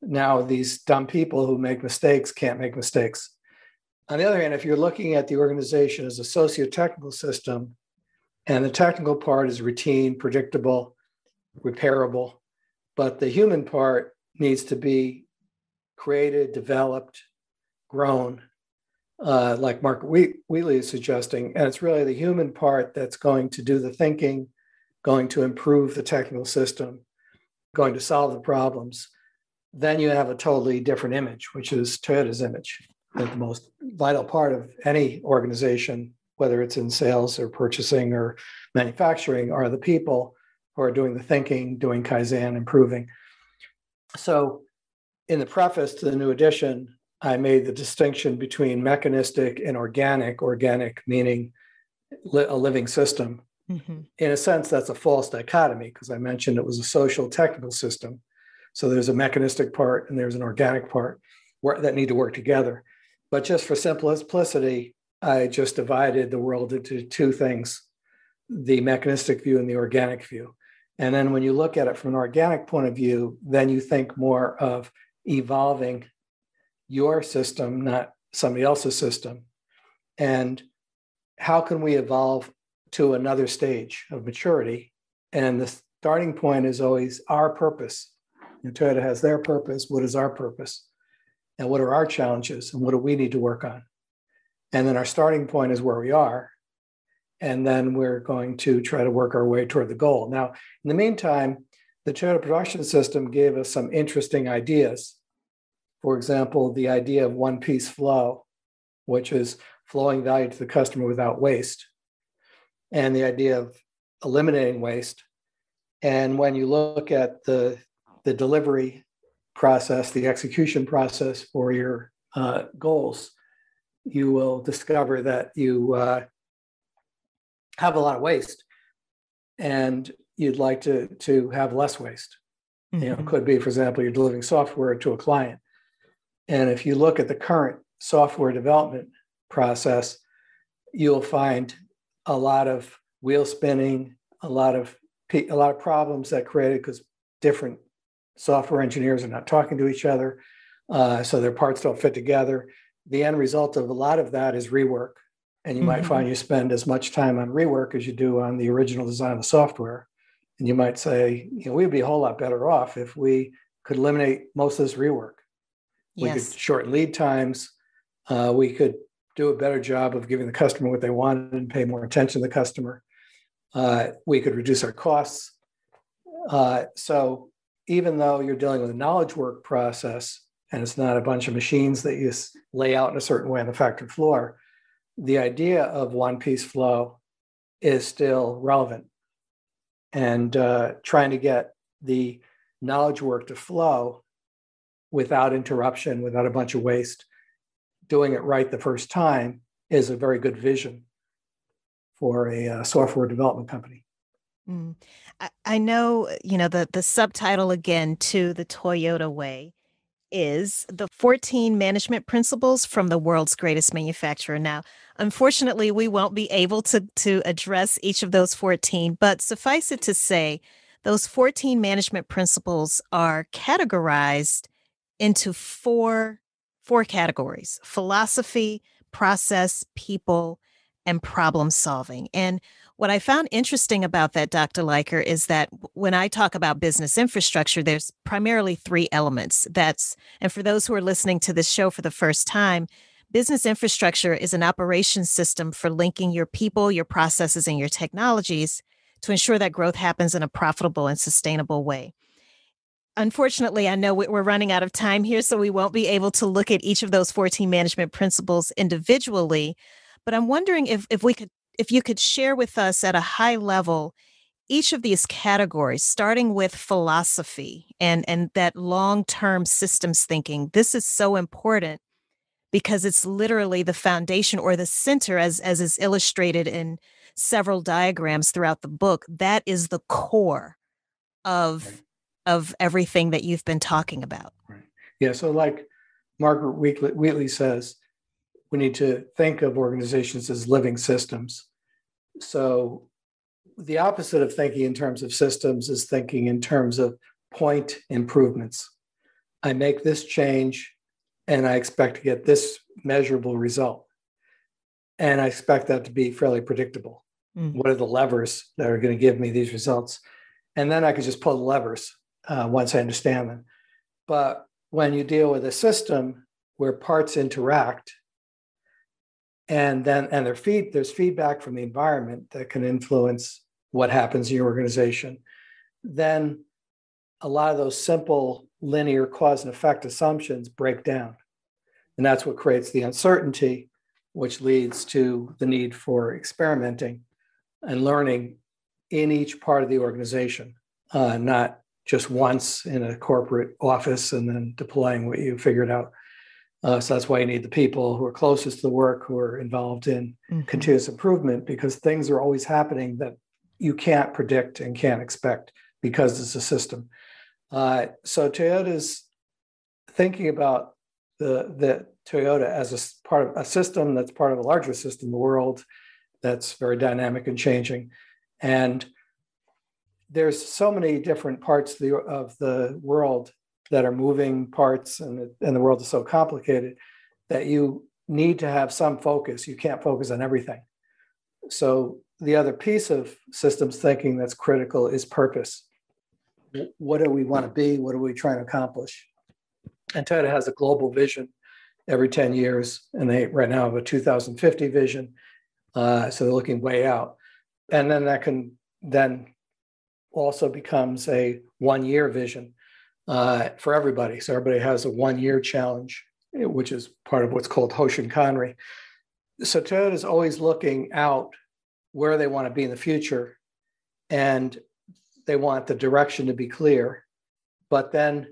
now these dumb people who make mistakes can't make mistakes. On the other hand, if you're looking at the organization as a socio-technical system and the technical part is routine, predictable, repairable, but the human part needs to be created, developed, grown, uh, like Mark Wheatley is suggesting. And it's really the human part that's going to do the thinking, going to improve the technical system, going to solve the problems. Then you have a totally different image, which is Toyota's image. That the most vital part of any organization, whether it's in sales or purchasing or manufacturing, are the people who are doing the thinking, doing Kaizen, improving. So, in the preface to the new edition, I made the distinction between mechanistic and organic, organic meaning li- a living system. Mm-hmm. In a sense, that's a false dichotomy because I mentioned it was a social technical system. So there's a mechanistic part and there's an organic part where, that need to work together. But just for simplicity, I just divided the world into two things the mechanistic view and the organic view. And then when you look at it from an organic point of view, then you think more of evolving your system, not somebody else's system? And how can we evolve to another stage of maturity? And the starting point is always our purpose. And Toyota has their purpose. What is our purpose? And what are our challenges? And what do we need to work on? And then our starting point is where we are. And then we're going to try to work our way toward the goal. Now, in the meantime, the Toyota production system gave us some interesting ideas for example, the idea of one piece flow, which is flowing value to the customer without waste, and the idea of eliminating waste. And when you look at the, the delivery process, the execution process for your uh, goals, you will discover that you uh, have a lot of waste and you'd like to, to have less waste. Mm-hmm. You know, it mm-hmm. could be, for example, you're delivering software to a client and if you look at the current software development process, you'll find a lot of wheel spinning, a lot of a lot of problems that created because different software engineers are not talking to each other, uh, so their parts don't fit together. the end result of a lot of that is rework. And you mm-hmm. might find you spend as much time on rework as you do on the original design of the software. And you might say, you know, we'd be a whole lot better off if we could eliminate most of this rework. We yes. could shorten lead times. Uh, we could do a better job of giving the customer what they wanted and pay more attention to the customer. Uh, we could reduce our costs. Uh, so even though you're dealing with a knowledge work process and it's not a bunch of machines that you lay out in a certain way on the factory floor, the idea of one piece flow is still relevant. And uh, trying to get the knowledge work to flow without interruption, without a bunch of waste, doing it right the first time is a very good vision for a uh, software development company. Mm. I, I know, you know, the the subtitle again to the Toyota way is the 14 management principles from the world's greatest manufacturer. Now, unfortunately, we won't be able to to address each of those 14, but suffice it to say, those 14 management principles are categorized into four four categories: philosophy, process, people, and problem solving. And what I found interesting about that, Dr. Liker, is that when I talk about business infrastructure, there's primarily three elements. That's, and for those who are listening to this show for the first time, business infrastructure is an operation system for linking your people, your processes, and your technologies to ensure that growth happens in a profitable and sustainable way. Unfortunately, I know we're running out of time here, so we won't be able to look at each of those 14 management principles individually. But I'm wondering if, if we could if you could share with us at a high level each of these categories starting with philosophy and and that long-term systems thinking this is so important because it's literally the foundation or the center as as is illustrated in several diagrams throughout the book that is the core of. Of everything that you've been talking about right yeah so like margaret wheatley, wheatley says we need to think of organizations as living systems. So, the opposite of thinking in terms of systems is thinking in terms of point improvements. I make this change and I expect to get this measurable result. And I expect that to be fairly predictable. Mm. What are the levers that are going to give me these results? And then I can just pull the levers uh, once I understand them. But when you deal with a system where parts interact, and then and their feed there's feedback from the environment that can influence what happens in your organization then a lot of those simple linear cause and effect assumptions break down and that's what creates the uncertainty which leads to the need for experimenting and learning in each part of the organization uh, not just once in a corporate office and then deploying what you figured out uh, so that's why you need the people who are closest to the work, who are involved in mm-hmm. continuous improvement, because things are always happening that you can't predict and can't expect because it's a system. Uh, so Toyota's thinking about the the Toyota as a part of a system that's part of a larger system, the world that's very dynamic and changing, and there's so many different parts of the, of the world that are moving parts and, and the world is so complicated that you need to have some focus. You can't focus on everything. So the other piece of systems thinking that's critical is purpose. What do we want to be? What are we trying to accomplish? And Toyota has a global vision every 10 years, and they right now have a 2050 vision. Uh, so they're looking way out. And then that can then also becomes a one year vision uh, for everybody. So everybody has a one year challenge, which is part of what's called Hoshin Kanri. So Toyota is always looking out where they want to be in the future and they want the direction to be clear. But then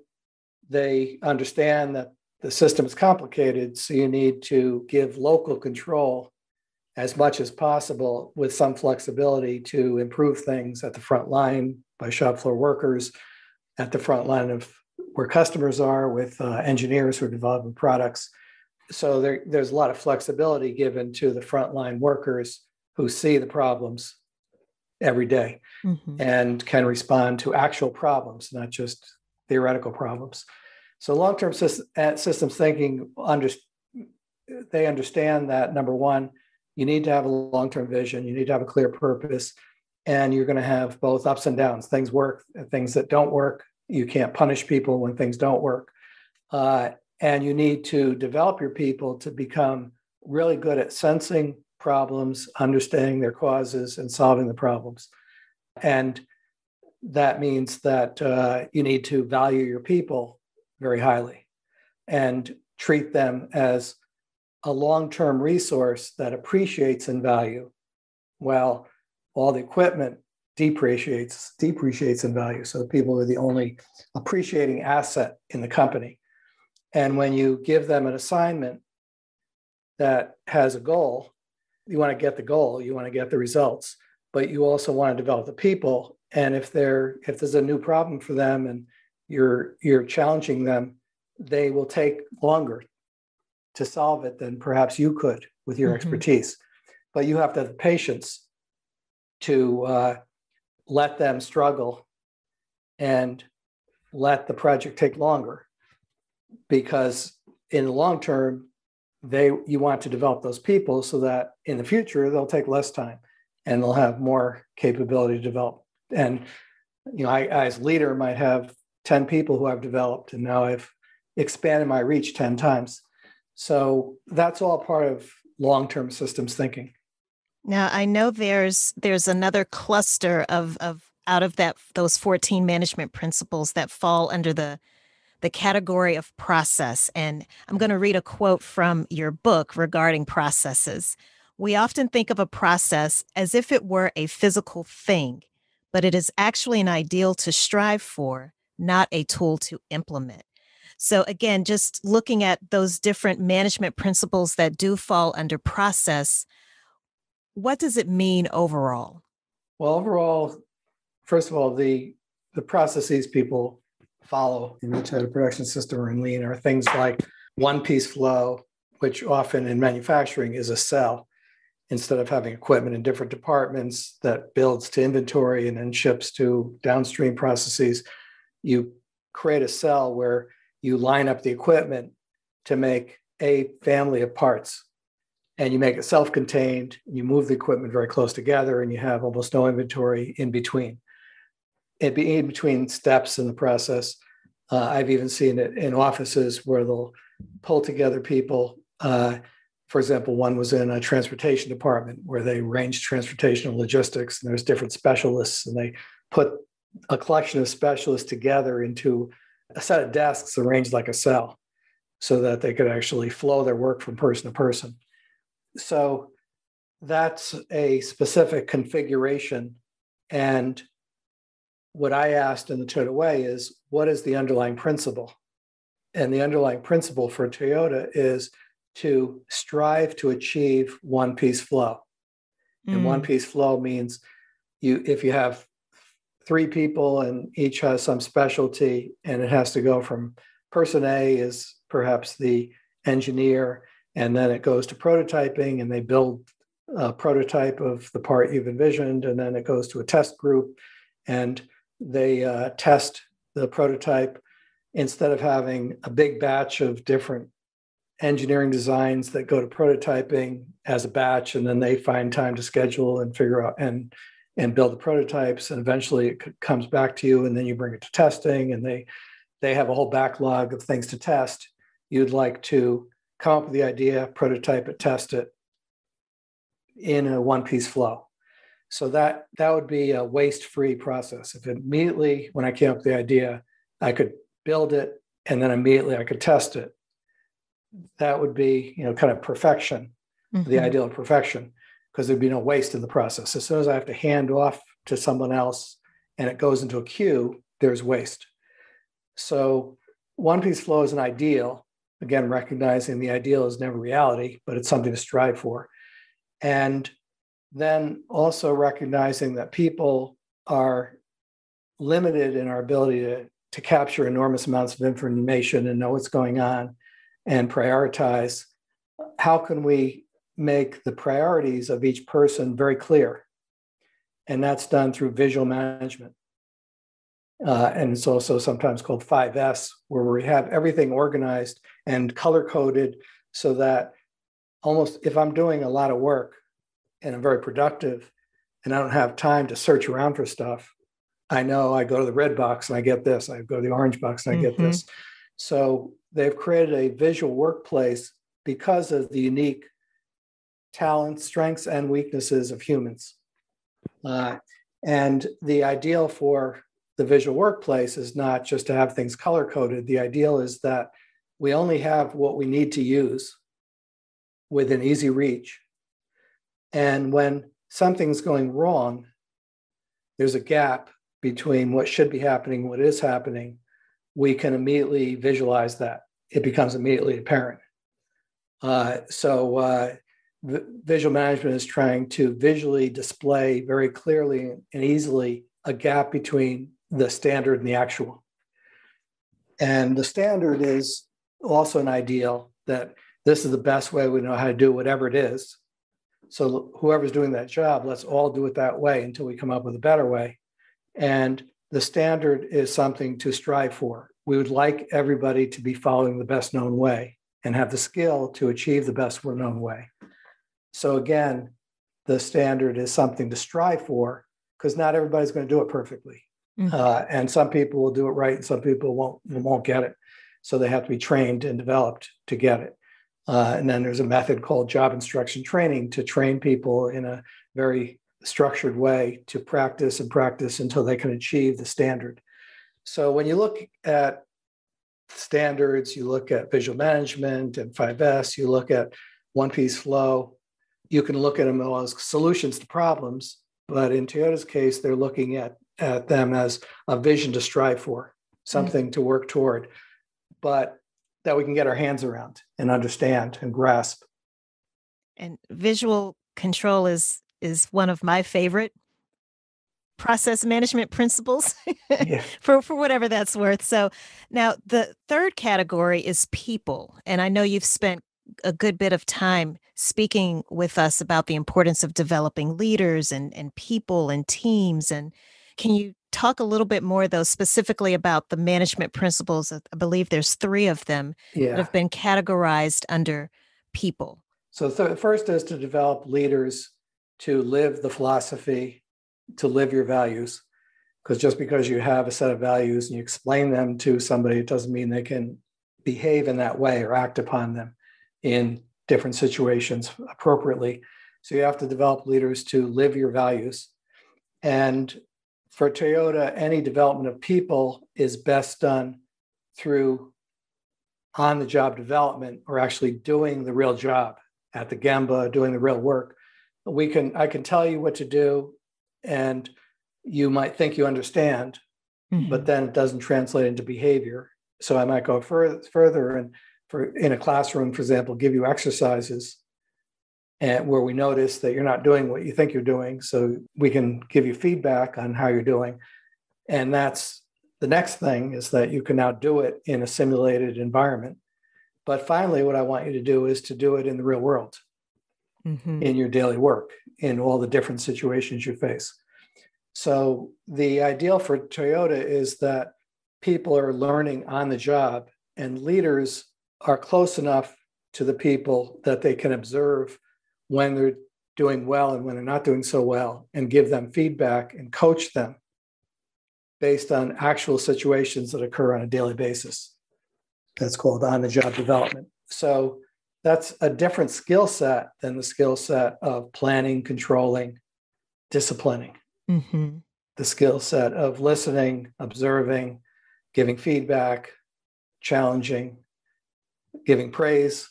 they understand that the system is complicated, so you need to give local control as much as possible with some flexibility to improve things at the front line by shop floor workers at the front line of where customers are with uh, engineers who are developing products. So there, there's a lot of flexibility given to the frontline workers who see the problems every day mm-hmm. and can respond to actual problems, not just theoretical problems. So long-term systems thinking under, they understand that number one, you need to have a long term vision, you need to have a clear purpose, and you're going to have both ups and downs. Things work, things that don't work. You can't punish people when things don't work. Uh, and you need to develop your people to become really good at sensing problems, understanding their causes, and solving the problems. And that means that uh, you need to value your people very highly and treat them as a long term resource that appreciates in value while all the equipment depreciates depreciates in value. So people are the only appreciating asset in the company. And when you give them an assignment that has a goal you want to get the goal you want to get the results but you also want to develop the people. And if they're if there's a new problem for them and you're you're challenging them they will take longer to solve it than perhaps you could with your mm-hmm. expertise. But you have to have patience to uh, let them struggle and let the project take longer because in the long term they you want to develop those people so that in the future they'll take less time and they'll have more capability to develop. And you know I, as leader might have 10 people who I've developed and now I've expanded my reach 10 times so that's all part of long-term systems thinking now I know there's there's another cluster of of out of that those 14 management principles that fall under the the category of process and I'm going to read a quote from your book regarding processes. We often think of a process as if it were a physical thing, but it is actually an ideal to strive for, not a tool to implement. So, again, just looking at those different management principles that do fall under process, what does it mean overall? Well, overall, first of all, the the processes people follow in the Toyota production system or in lean are things like one piece flow, which often in manufacturing is a cell. Instead of having equipment in different departments that builds to inventory and then ships to downstream processes, you create a cell where you line up the equipment to make a family of parts. And you make it self-contained you move the equipment very close together and you have almost no inventory in between. In between steps in the process uh, i've even seen it in offices where they'll pull together people uh, for example one was in a transportation department where they arrange transportation and logistics and there's different specialists and they put a collection of specialists together into a set of desks arranged like a cell so that they could actually flow their work from person to person so that's a specific configuration. And what I asked in the Toyota way is what is the underlying principle? And the underlying principle for Toyota is to strive to achieve one piece flow. Mm. And one piece flow means you if you have three people and each has some specialty and it has to go from person A is perhaps the engineer and then it goes to prototyping and they build a prototype of the part you've envisioned and then it goes to a test group and they uh, test the prototype. Instead of having a big batch of different engineering designs that go to prototyping as a batch and then they find time to schedule and figure out and and build the prototypes and eventually it comes back to you and then you bring it to testing and they they have a whole backlog of things to test you'd like to come up with the idea, prototype it, test it in a one piece flow. So that that would be a waste free process. If immediately when I came up with the idea, I could build it and then immediately I could test it, that would be you know kind of perfection, mm-hmm. the ideal of perfection, because there'd be no waste in the process. As soon as I have to hand off to someone else and it goes into a queue, there's waste. So one piece flow is an ideal again recognizing the ideal is never reality but it's something to strive for and then also recognizing that people are limited in our ability to, to capture enormous amounts of information and know what's going on and prioritize how can we make the priorities of each person very clear and that's done through visual management uh, and it's also sometimes called 5S, where we have everything organized and color coded so that almost if I'm doing a lot of work and I'm very productive and I don't have time to search around for stuff, I know I go to the red box and I get this. I go to the orange box and I get mm-hmm. this. So they've created a visual workplace because of the unique talents, strengths, and weaknesses of humans. Uh, and the ideal for the visual workplace is not just to have things color coded. The ideal is that we only have what we need to use within easy reach. And when something's going wrong, there's a gap between what should be happening, what is happening. We can immediately visualize that. It becomes immediately apparent. Uh, so, uh, visual management is trying to visually display very clearly and easily a gap between the standard and the actual. And the standard is also an ideal that this is the best way we know how to do whatever it is. So whoever's doing that job, let's all do it that way until we come up with a better way. And the standard is something to strive for. We would like everybody to be following the best known way and have the skill to achieve the best known way. So again, the standard is something to strive for because not everybody's going to do it perfectly. Mm-hmm. Uh, and some people will do it right and some people won't won't get it. So they have to be trained and developed to get it. Uh, and then there's a method called job instruction training to train people in a very structured way to practice and practice until they can achieve the standard. So when you look at standards, you look at visual management and 5S, you look at one piece flow, you can look at them as solutions to problems. But in Toyota's case, they're looking at, at them as a vision to strive for, something mm-hmm. to work toward. But that we can get our hands around and understand and grasp. And visual control is is one of my favorite process management principles *laughs* yeah. for for whatever that's worth. So now the third category is people and I know you've spent a good bit of time speaking with us about the importance of developing leaders and and people and teams and can you talk a little bit more, though, specifically about the management principles? I believe there's three of them yeah. that have been categorized under people. So, th- first is to develop leaders to live the philosophy, to live your values. Because just because you have a set of values and you explain them to somebody, it doesn't mean they can behave in that way or act upon them in different situations appropriately. So you have to develop leaders to live your values. And for Toyota, any development of people is best done through on the job development or actually doing the real job at the Gemba, doing the real work. We can I can tell you what to do and you might think you understand, mm-hmm. but then it doesn't translate into behavior. So I might go further further and for in a classroom, for example, give you exercises and where we notice that you're not doing what you think you're doing. So we can give you feedback on how you're doing. And that's the next thing is that you can now do it in a simulated environment. But finally, what I want you to do is to do it in the real world, mm-hmm. in your daily work, in all the different situations you face. So the ideal for Toyota is that people are learning on the job and leaders are close enough to the people that they can observe when they're doing well and when they're not doing so well and give them feedback and coach them based on actual situations that occur on a daily basis. That's called on the job development. So that's a different skill set than the skill set of planning, controlling, disciplining. Mm-hmm. The skill set of listening, observing, giving feedback, challenging, giving praise,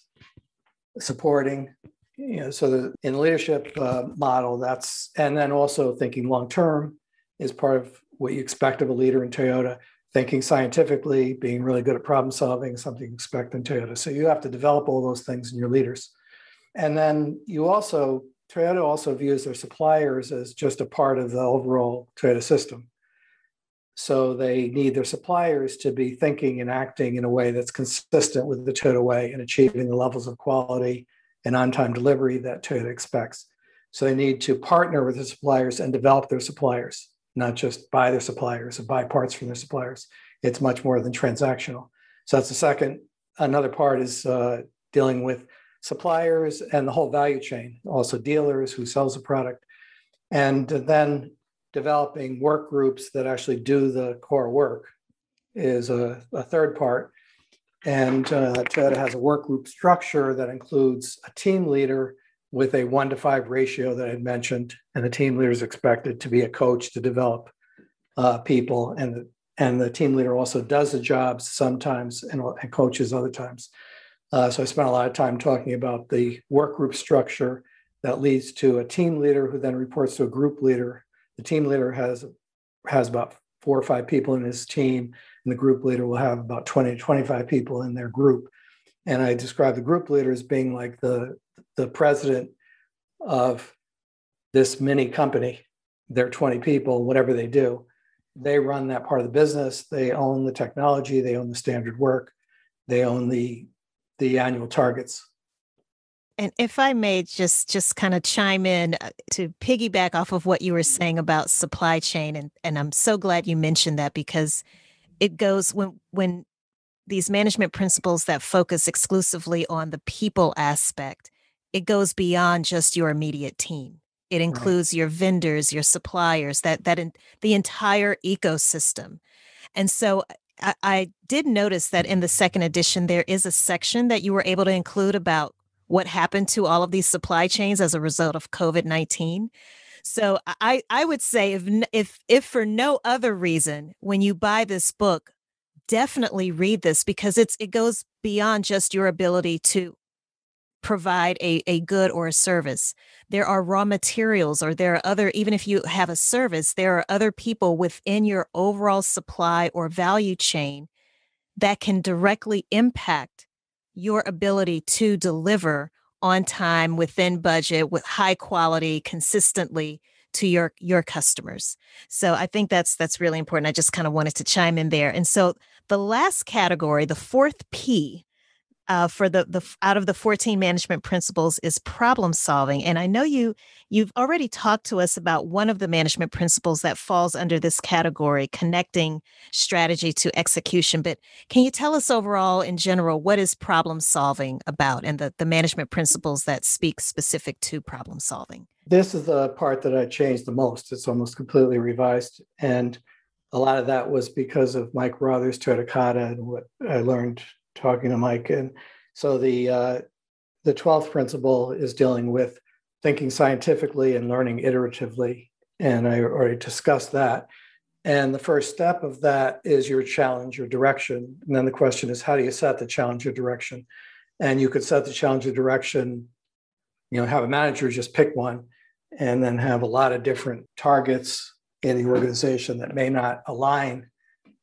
supporting, you know, so the, in leadership uh, model, that's and then also thinking long term is part of what you expect of a leader in Toyota. Thinking scientifically, being really good at problem solving, something you expect in Toyota. So you have to develop all those things in your leaders, and then you also Toyota also views their suppliers as just a part of the overall Toyota system. So they need their suppliers to be thinking and acting in a way that's consistent with the Toyota way and achieving the levels of quality and on time delivery that Toyota expects. So they need to partner with the suppliers and develop their suppliers, not just buy their suppliers or buy parts from their suppliers. It's much more than transactional. So that's the second. Another part is uh, dealing with suppliers and the whole value chain, also dealers who sells the product, and then developing work groups that actually do the core work is a, a third part. And uh, Toyota has a work group structure that includes a team leader with a one to five ratio that I mentioned, and the team leader is expected to be a coach to develop uh, people, and and the team leader also does the jobs sometimes and, and coaches other times. Uh, so I spent a lot of time talking about the work group structure that leads to a team leader who then reports to a group leader. The team leader has has about four or five people in his team, and the group leader will have about 20 to 25 people in their group. And I describe the group leader as being like the the president of this mini company. They're 20 people, whatever they do. They run that part of the business. They own the technology, they own the standard work, they own the the annual targets. And if I may just just kind of chime in uh, to piggyback off of what you were saying about supply chain and and I'm so glad you mentioned that because it goes when when these management principles that focus exclusively on the people aspect it goes beyond just your immediate team. It includes right. your vendors, your suppliers, that that in, the entire ecosystem. And so I, I did notice that in the second edition there is a section that you were able to include about what happened to all of these supply chains as a result of COVID nineteen. So I I would say if if if for no other reason, when you buy this book, definitely read this because it's it goes beyond just your ability to provide a, a good or a service. There are raw materials, or there are other, even if you have a service, there are other people within your overall supply or value chain that can directly impact your ability to deliver on time, within budget, with high quality, consistently to your your customers. So I think that's that's really important. I just kind of wanted to chime in there. And so the last category, the fourth P, uh, for the the out of the 14 management principles is problem solving and i know you you've already talked to us about one of the management principles that falls under this category connecting strategy to execution but can you tell us overall in general what is problem solving about and the, the management principles that speak specific to problem solving? This is the part that i changed the most. It's almost completely revised and a lot of that was because of Mike Rother's Toyota and what I learned talking to Mike. And so the uh, the twelfth principle is dealing with thinking scientifically and learning iteratively. And I already discussed that. And the first step of that is your challenge, your direction. And then the question is, how do you set the challenge your direction? And you could set the challenge your direction, you know, have a manager just pick one and then have a lot of different targets in the organization that may not align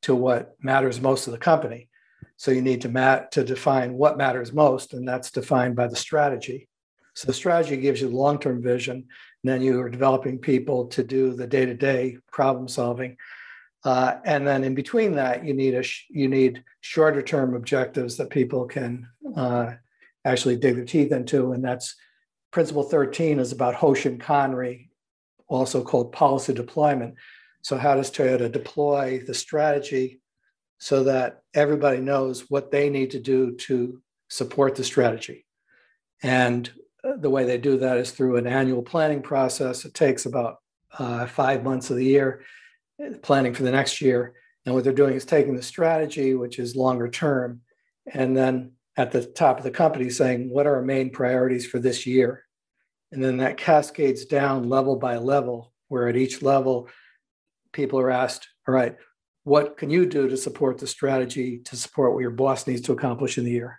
to what matters most to the company. So you need to mat to define what matters most, and that's defined by the strategy. So the strategy gives you the long-term vision, and then you are developing people to do the day-to-day problem solving. Uh, and then in between that, you need a sh- you need shorter-term objectives that people can uh, actually dig their teeth into, and that's principle 13 is about Hoshin Kanri, also called policy deployment. So how does Toyota deploy the strategy so that everybody knows what they need to do to support the strategy. And uh, the way they do that is through an annual planning process. It takes about uh, five months of the year, uh, planning for the next year. And what they're doing is taking the strategy, which is longer term, and then at the top of the company saying, what are our main priorities for this year? And then that cascades down level by level, where at each level, people are asked, all right, what can you do to support the strategy to support what your boss needs to accomplish in the year?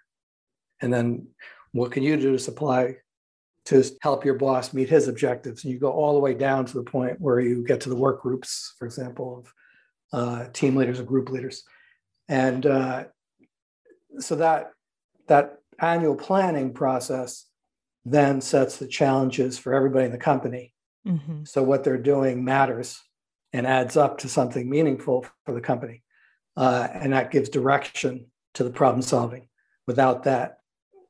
And then what can you do to supply to help your boss meet his objectives? And you go all the way down to the point where you get to the work groups for example of uh, team leaders or group leaders. And uh, so that that annual planning process then sets the challenges for everybody in the company. Mm-hmm. so what they're doing matters and adds up to something meaningful for the company. Uh, and that gives direction to the problem solving. Without that,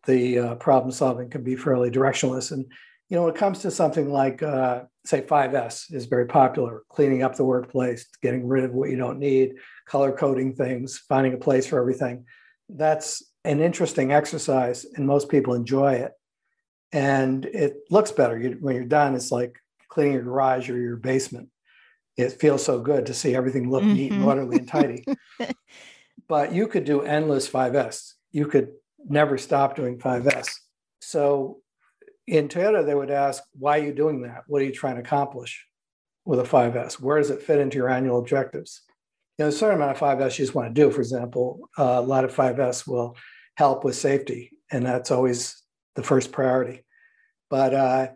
the uh, problem solving can be fairly directionless. And you know, when it comes to something like, uh, say, 5S is very popular, cleaning up the workplace, getting rid of what you don't need, color coding things, finding a place for everything. That's an interesting exercise and most people enjoy it. And it looks better you, when you're done. It's like cleaning your garage or your basement. It feels so good to see everything look mm-hmm. neat and mm-hmm. orderly and tidy. *laughs* but you could do endless 5S. You could never stop doing 5S. So in Toyota, they would ask, why are you doing that? What are you trying to accomplish with a 5S? Where does it fit into your annual objectives? You know, a certain amount of 5S you just want to do. For example, uh, a lot of 5S will help with safety, and that's always the first priority. But uh,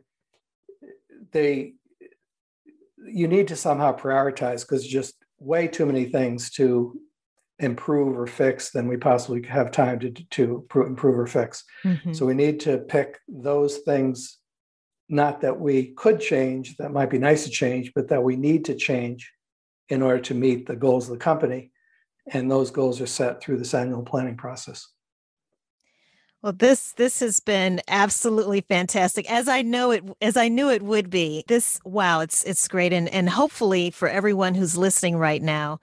they, you need to somehow prioritize because just way too many things to improve or fix than we possibly have time to, to improve or fix. Mm-hmm. So we need to pick those things, not that we could change, that might be nice to change, but that we need to change in order to meet the goals of the company. And those goals are set through this annual planning process. Well, this this has been absolutely fantastic. As I know it, as I knew it would be. This wow, it's it's great, and and hopefully for everyone who's listening right now,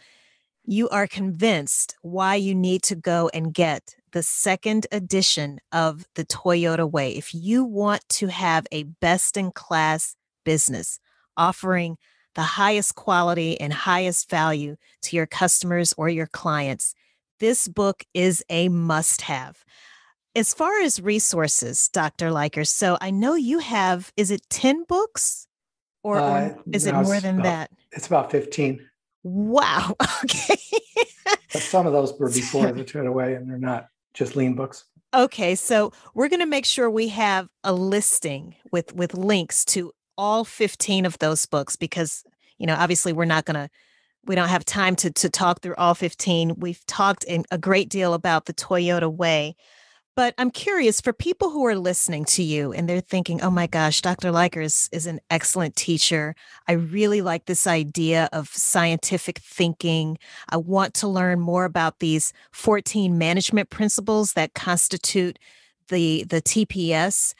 you are convinced why you need to go and get the second edition of the Toyota Way. If you want to have a best in class business offering the highest quality and highest value to your customers or your clients, this book is a must have. As far as resources, Dr. Liker, so I know you have, is it 10 books or, uh, or is it more than about, that? It's about 15. Wow. *laughs* Okay. but some of those were *laughs* before the Toyota Way, and they're not just lean books. Okay, so we're going to make sure we have a listing with with links to all 15 of those books because you know obviously we're not going to we don't have time to to talk through all 15. We've talked in a great deal about the Toyota Way, but I'm curious for people who are listening to you and they're thinking, oh my gosh, Dr. Liker is, is an excellent teacher. I really like this idea of scientific thinking. I want to learn more about these 14 management principles that constitute the, the TPS.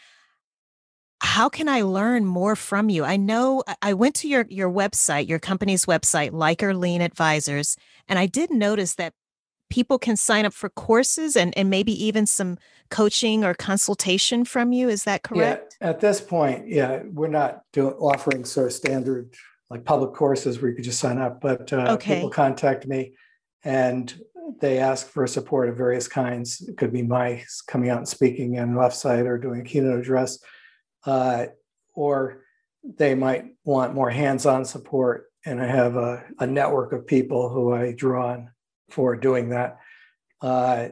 How can I learn more from you? I know I went to your, your website, your company's website, Liker Lean Advisors, and I did notice that people can sign up for courses and, and maybe even some coaching or consultation from you. Is that correct? Yeah, at this point, yeah, we're not doing offering sort of standard like public courses where you could just sign up, but uh, okay. people contact me and they ask for support of various kinds. It could be my coming out and speaking on left side or doing a keynote address, uh, or they might want more hands-on support. And I have a, a network of people who I draw on for doing that. Uh,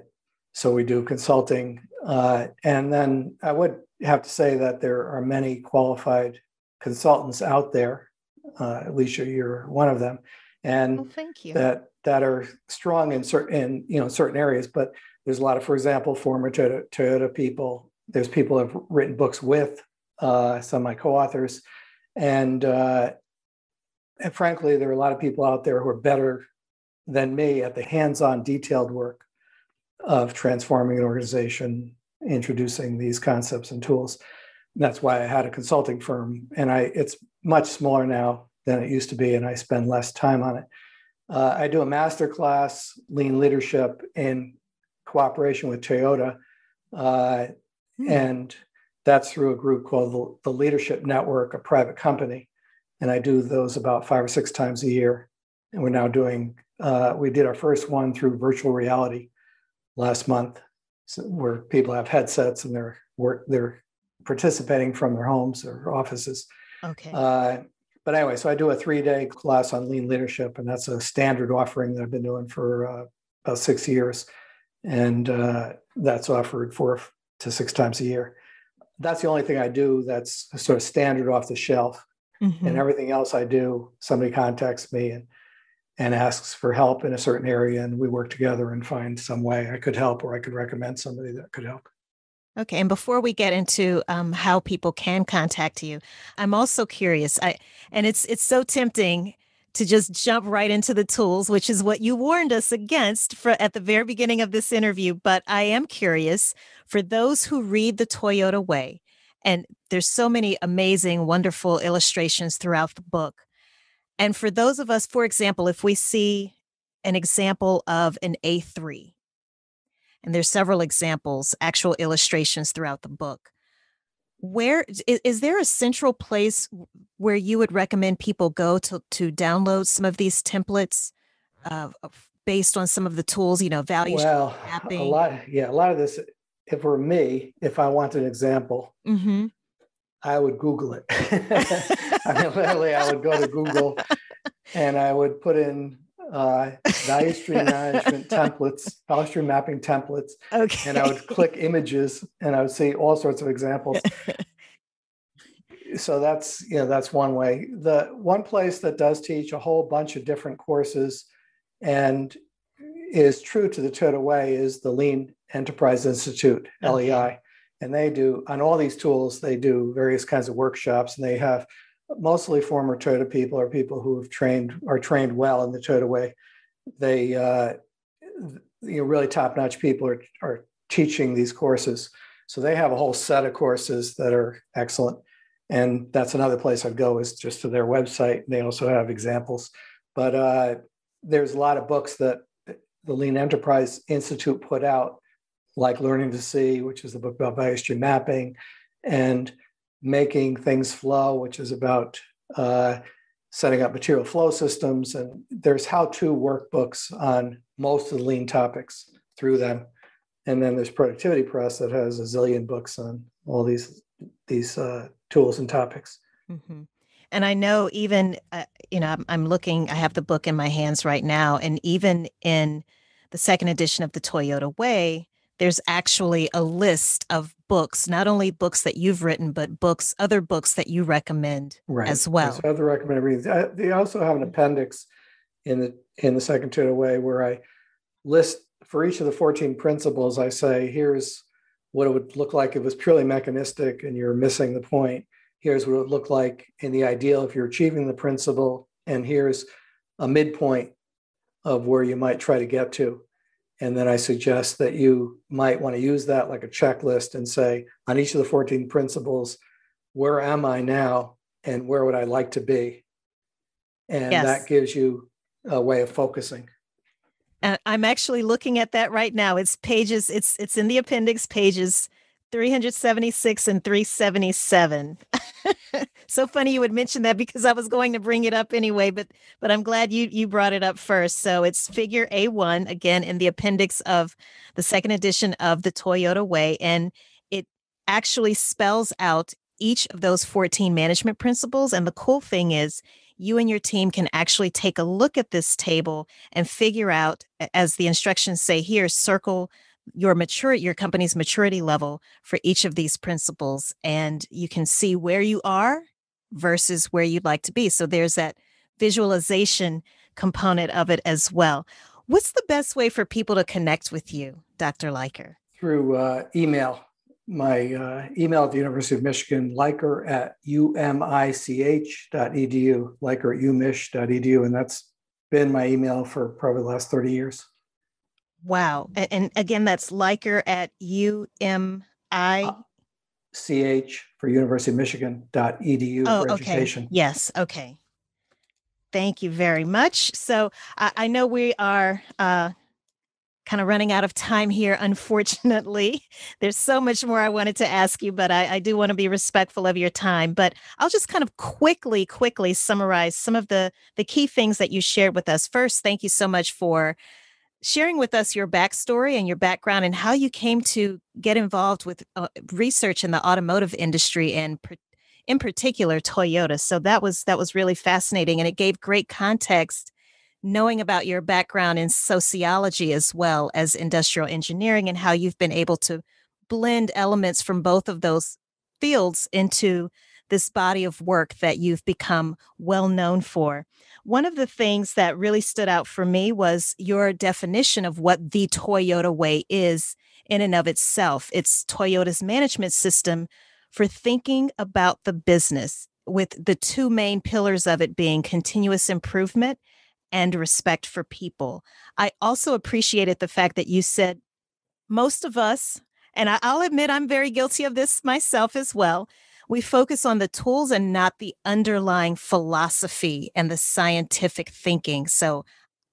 so we do consulting. Uh, and then I would have to say that there are many qualified consultants out there. Uh, Alicia, you're one of them. And well, thank you. that that are strong in certain in, you know certain areas. But there's a lot of, for example, former Toyota, Toyota people. There's people who have written books with uh, some of my co-authors, and, uh, and frankly, there are a lot of people out there who are better than me at the hands-on detailed work of transforming an organization introducing these concepts and tools. And that's why i had a consulting firm and i it's much smaller now than it used to be and i spend less time on it. Uh, i do a master class lean leadership in cooperation with toyota uh, hmm. and that's through a group called the, the leadership network a private company. And i do those about five or six times a year and we're now doing uh, we did our first one through virtual reality last month, so where people have headsets and they're work they're participating from their homes or offices. Okay. Uh, but anyway, so I do a three day class on lean leadership, and that's a standard offering that I've been doing for uh, about six years, and uh, that's offered four to six times a year. That's the only thing I do that's sort of standard off the shelf. Mm-hmm. And everything else I do, somebody contacts me and and asks for help in a certain area and we work together and find some way i could help or i could recommend somebody that could help. Okay and before we get into um, how people can contact you i'm also curious i and it's it's so tempting to just jump right into the tools which is what you warned us against for at the very beginning of this interview but i am curious for those who read the toyota way and there's so many amazing wonderful illustrations throughout the book and for those of us, for example, if we see an example of an A3, and there's several examples, actual illustrations throughout the book. Where is, is there a central place where you would recommend people go to to download some of these templates uh, based on some of the tools, you know, value well, mapping? A lot, yeah, a lot of this. If were me, if I want an example, mm-hmm. I would Google it. *laughs* I mean, literally, I would go to Google and I would put in uh, value stream management *laughs* templates, value stream mapping templates. Okay. And I would click images and I would see all sorts of examples. so that's you know that's one way. The one place that does teach a whole bunch of different courses and is true to the Toyota way is the Lean Enterprise Institute, okay. LEI. And they do on all these tools, they do various kinds of workshops and they have mostly former Toyota people or people who have trained are trained well in the Toyota way. They uh, you know really top notch people are are teaching these courses. So they have a whole set of courses that are excellent. And that's another place I'd go is just to their website. They also have examples. But uh, there's a lot of books that the Lean Enterprise Institute put out, like Learning to See, which is the book about value stream mapping, and making things flow, which is about uh, setting up material flow systems. And there's how-to workbooks on most of the lean topics through them. And then there's Productivity Press that has a zillion books on all these these uh, tools and topics. Mm-hmm. And I know even uh, you know I'm, I'm looking. I have the book in my hands right now, and even in the second edition of the Toyota Way, there's actually a list of books, not only books that you've written, but books, other books that you recommend right. as well. Yes, other recommended readings. I, they also have an appendix in the in the second Toyota way where I list for each of the 14 principles. I say here's what it would look like if it was purely mechanistic and you're missing the point. Here's what it would look like in the ideal if you're achieving the principle, and here's a midpoint of where you might try to get to. And then I suggest that you might want to use that like a checklist and say, on each of the 14 principles, where am I now and where would I like to be? And yes. that gives you a way of focusing. And I'm actually looking at that right now. It's pages, it's it's in the appendix pages 376 and 377. *laughs* so funny you would mention that because I was going to bring it up anyway, but but I'm glad you you brought it up first. So it's figure A1 again in the appendix of the second edition of the Toyota Way and it actually spells out each of those 14 management principles and the cool thing is you and your team can actually take a look at this table and figure out as the instructions say here circle your maturity your company's maturity level for each of these principles and you can see where you are versus where you'd like to be. So there's that visualization component of it as well. What's the best way for people to connect with you dr Liker through uh, email. My uh, email at the university of michigan Liker at umich.edu Liker at umich.edu and that's been my email for probably the last 30 years Wow. And, again, that's Liker at UMI. Uh, CH for University of Michigan dot edu oh, for education. Yes. Okay. Thank you very much. So I, I know we are uh, kind of running out of time here, unfortunately. *laughs* There's so much more I wanted to ask you, but I, I do want to be respectful of your time. But I'll just kind of quickly, quickly summarize some of the the key things that you shared with us. First, thank you so much for sharing with us your backstory and your background and how you came to get involved with uh, research in the automotive industry and in particular Toyota. So that was that was really fascinating and it gave great context knowing about your background in sociology as well as industrial engineering and how you've been able to blend elements from both of those fields into this body of work that you've become well known for. One of the things that really stood out for me was your definition of what the Toyota way is in and of itself. It's Toyota's management system for thinking about the business, with the two main pillars of it being continuous improvement and respect for people. I also appreciated the fact that you said most of us, and I'll admit I'm very guilty of this myself as well, we focus on the tools and not the underlying philosophy and the scientific thinking. So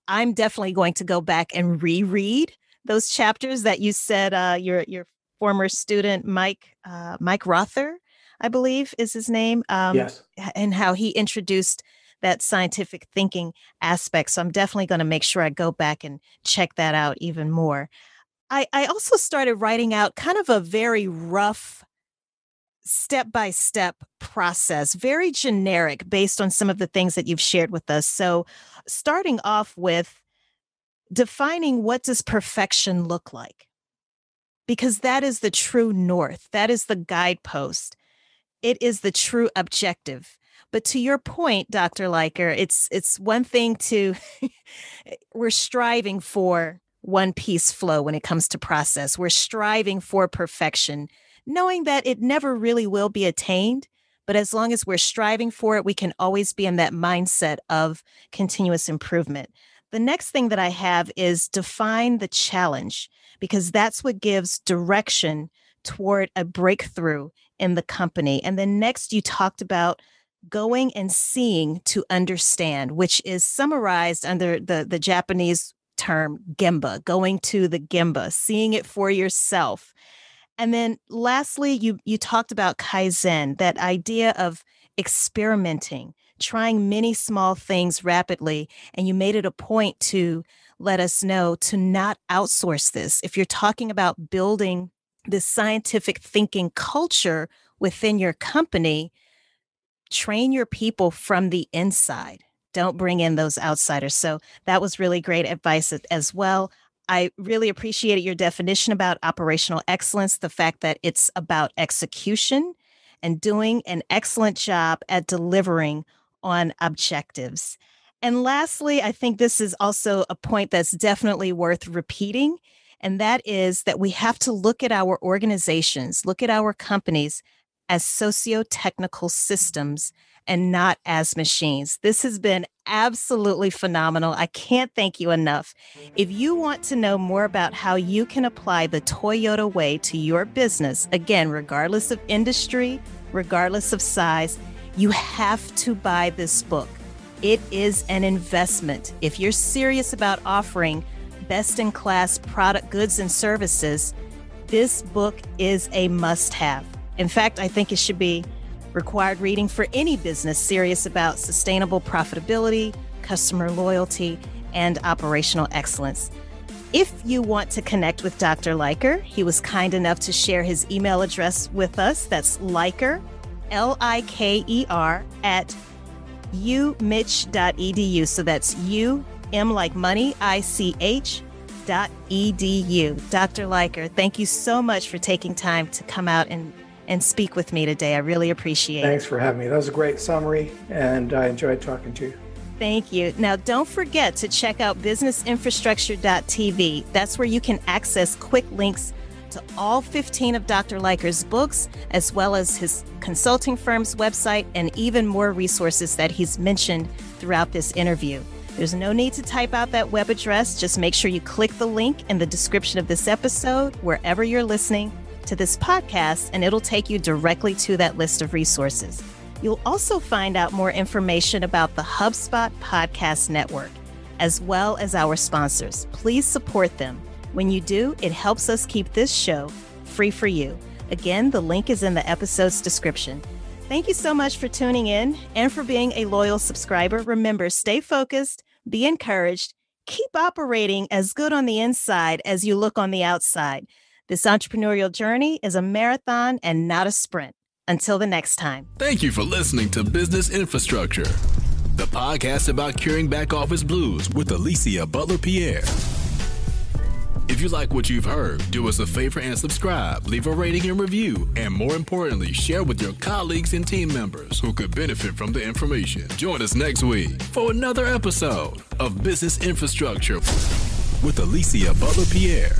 I'm definitely going to go back and reread those chapters that you said uh, your your former student Mike uh, Mike Rother, I believe is his name. Um, yes, and how he introduced that scientific thinking aspect. So I'm definitely going to make sure I go back and check that out even more. I, I also started writing out kind of a very rough step by step process, very generic based on some of the things that you've shared with us. So, starting off with defining what does perfection look like? Because that is the true north, that is the guidepost. It is the true objective. But to your point, Dr. Liker, it's it's one thing to *laughs* we're striving for one piece flow when it comes to process. We're striving for perfection knowing that it never really will be attained. But as long as we're striving for it, we can always be in that mindset of continuous improvement. The next thing that I have is define the challenge, because that's what gives direction toward a breakthrough in the company. And then next, you talked about going and seeing to understand, which is summarized under the, the Japanese term gemba, going to the gemba, seeing it for yourself. And then lastly, you you talked about kaizen, that idea of experimenting, trying many small things rapidly, and you made it a point to let us know to not outsource this. If you're talking about building this scientific thinking culture within your company, train your people from the inside. Don't bring in those outsiders. So that was really great advice as well. I really appreciated your definition about operational excellence, the fact that it's about execution and doing an excellent job at delivering on objectives. And lastly, I think this is also a point that's definitely worth repeating. And that is that we have to look at our organizations, look at our companies as socio technical systems and not as machines. This has been absolutely phenomenal. I can't thank you enough. If you want to know more about how you can apply the Toyota way to your business, again, regardless of industry, regardless of size, you have to buy this book. It is an investment. If you're serious about offering best in class product goods and services, this book is a must have. In fact, I think it should be required reading for any business serious about sustainable profitability, customer loyalty, and operational excellence. If you want to connect with Dr. Liker, he was kind enough to share his email address with us. That's Liker, L I K E R, at umich.edu. So that's U, M like money, I C H dot edu. Dr. Liker, thank you so much for taking time to come out and and speak with me today. I really appreciate Thanks it. Thanks for having me. That was a great summary, and I enjoyed talking to you. Thank you. Now, don't forget to check out businessinfrastructure.tv. That's where you can access quick links to all 15 of Dr. Liker's books, as well as his consulting firm's website, and even more resources that he's mentioned throughout this interview. There's no need to type out that web address. Just make sure you click the link in the description of this episode, wherever you're listening to this podcast, and it'll take you directly to that list of resources. You'll also find out more information about the HubSpot Podcast Network, as well as our sponsors. Please support them. When you do, it helps us keep this show free for you. Again, the link is in the episode's description. Thank you so much for tuning in and for being a loyal subscriber. Remember, stay focused, be encouraged, keep operating as good on the inside as you look on the outside. This entrepreneurial journey is a marathon and not a sprint. Until the next time. Thank you for listening to Business Infrastructure, the podcast about curing back office blues with Alicia Butler Pierre. If you like what you've heard, do us a favor and subscribe, leave a rating and review, and more importantly, share with your colleagues and team members who could benefit from the information. Join us next week for another episode of Business Infrastructure with Alicia Butler Pierre.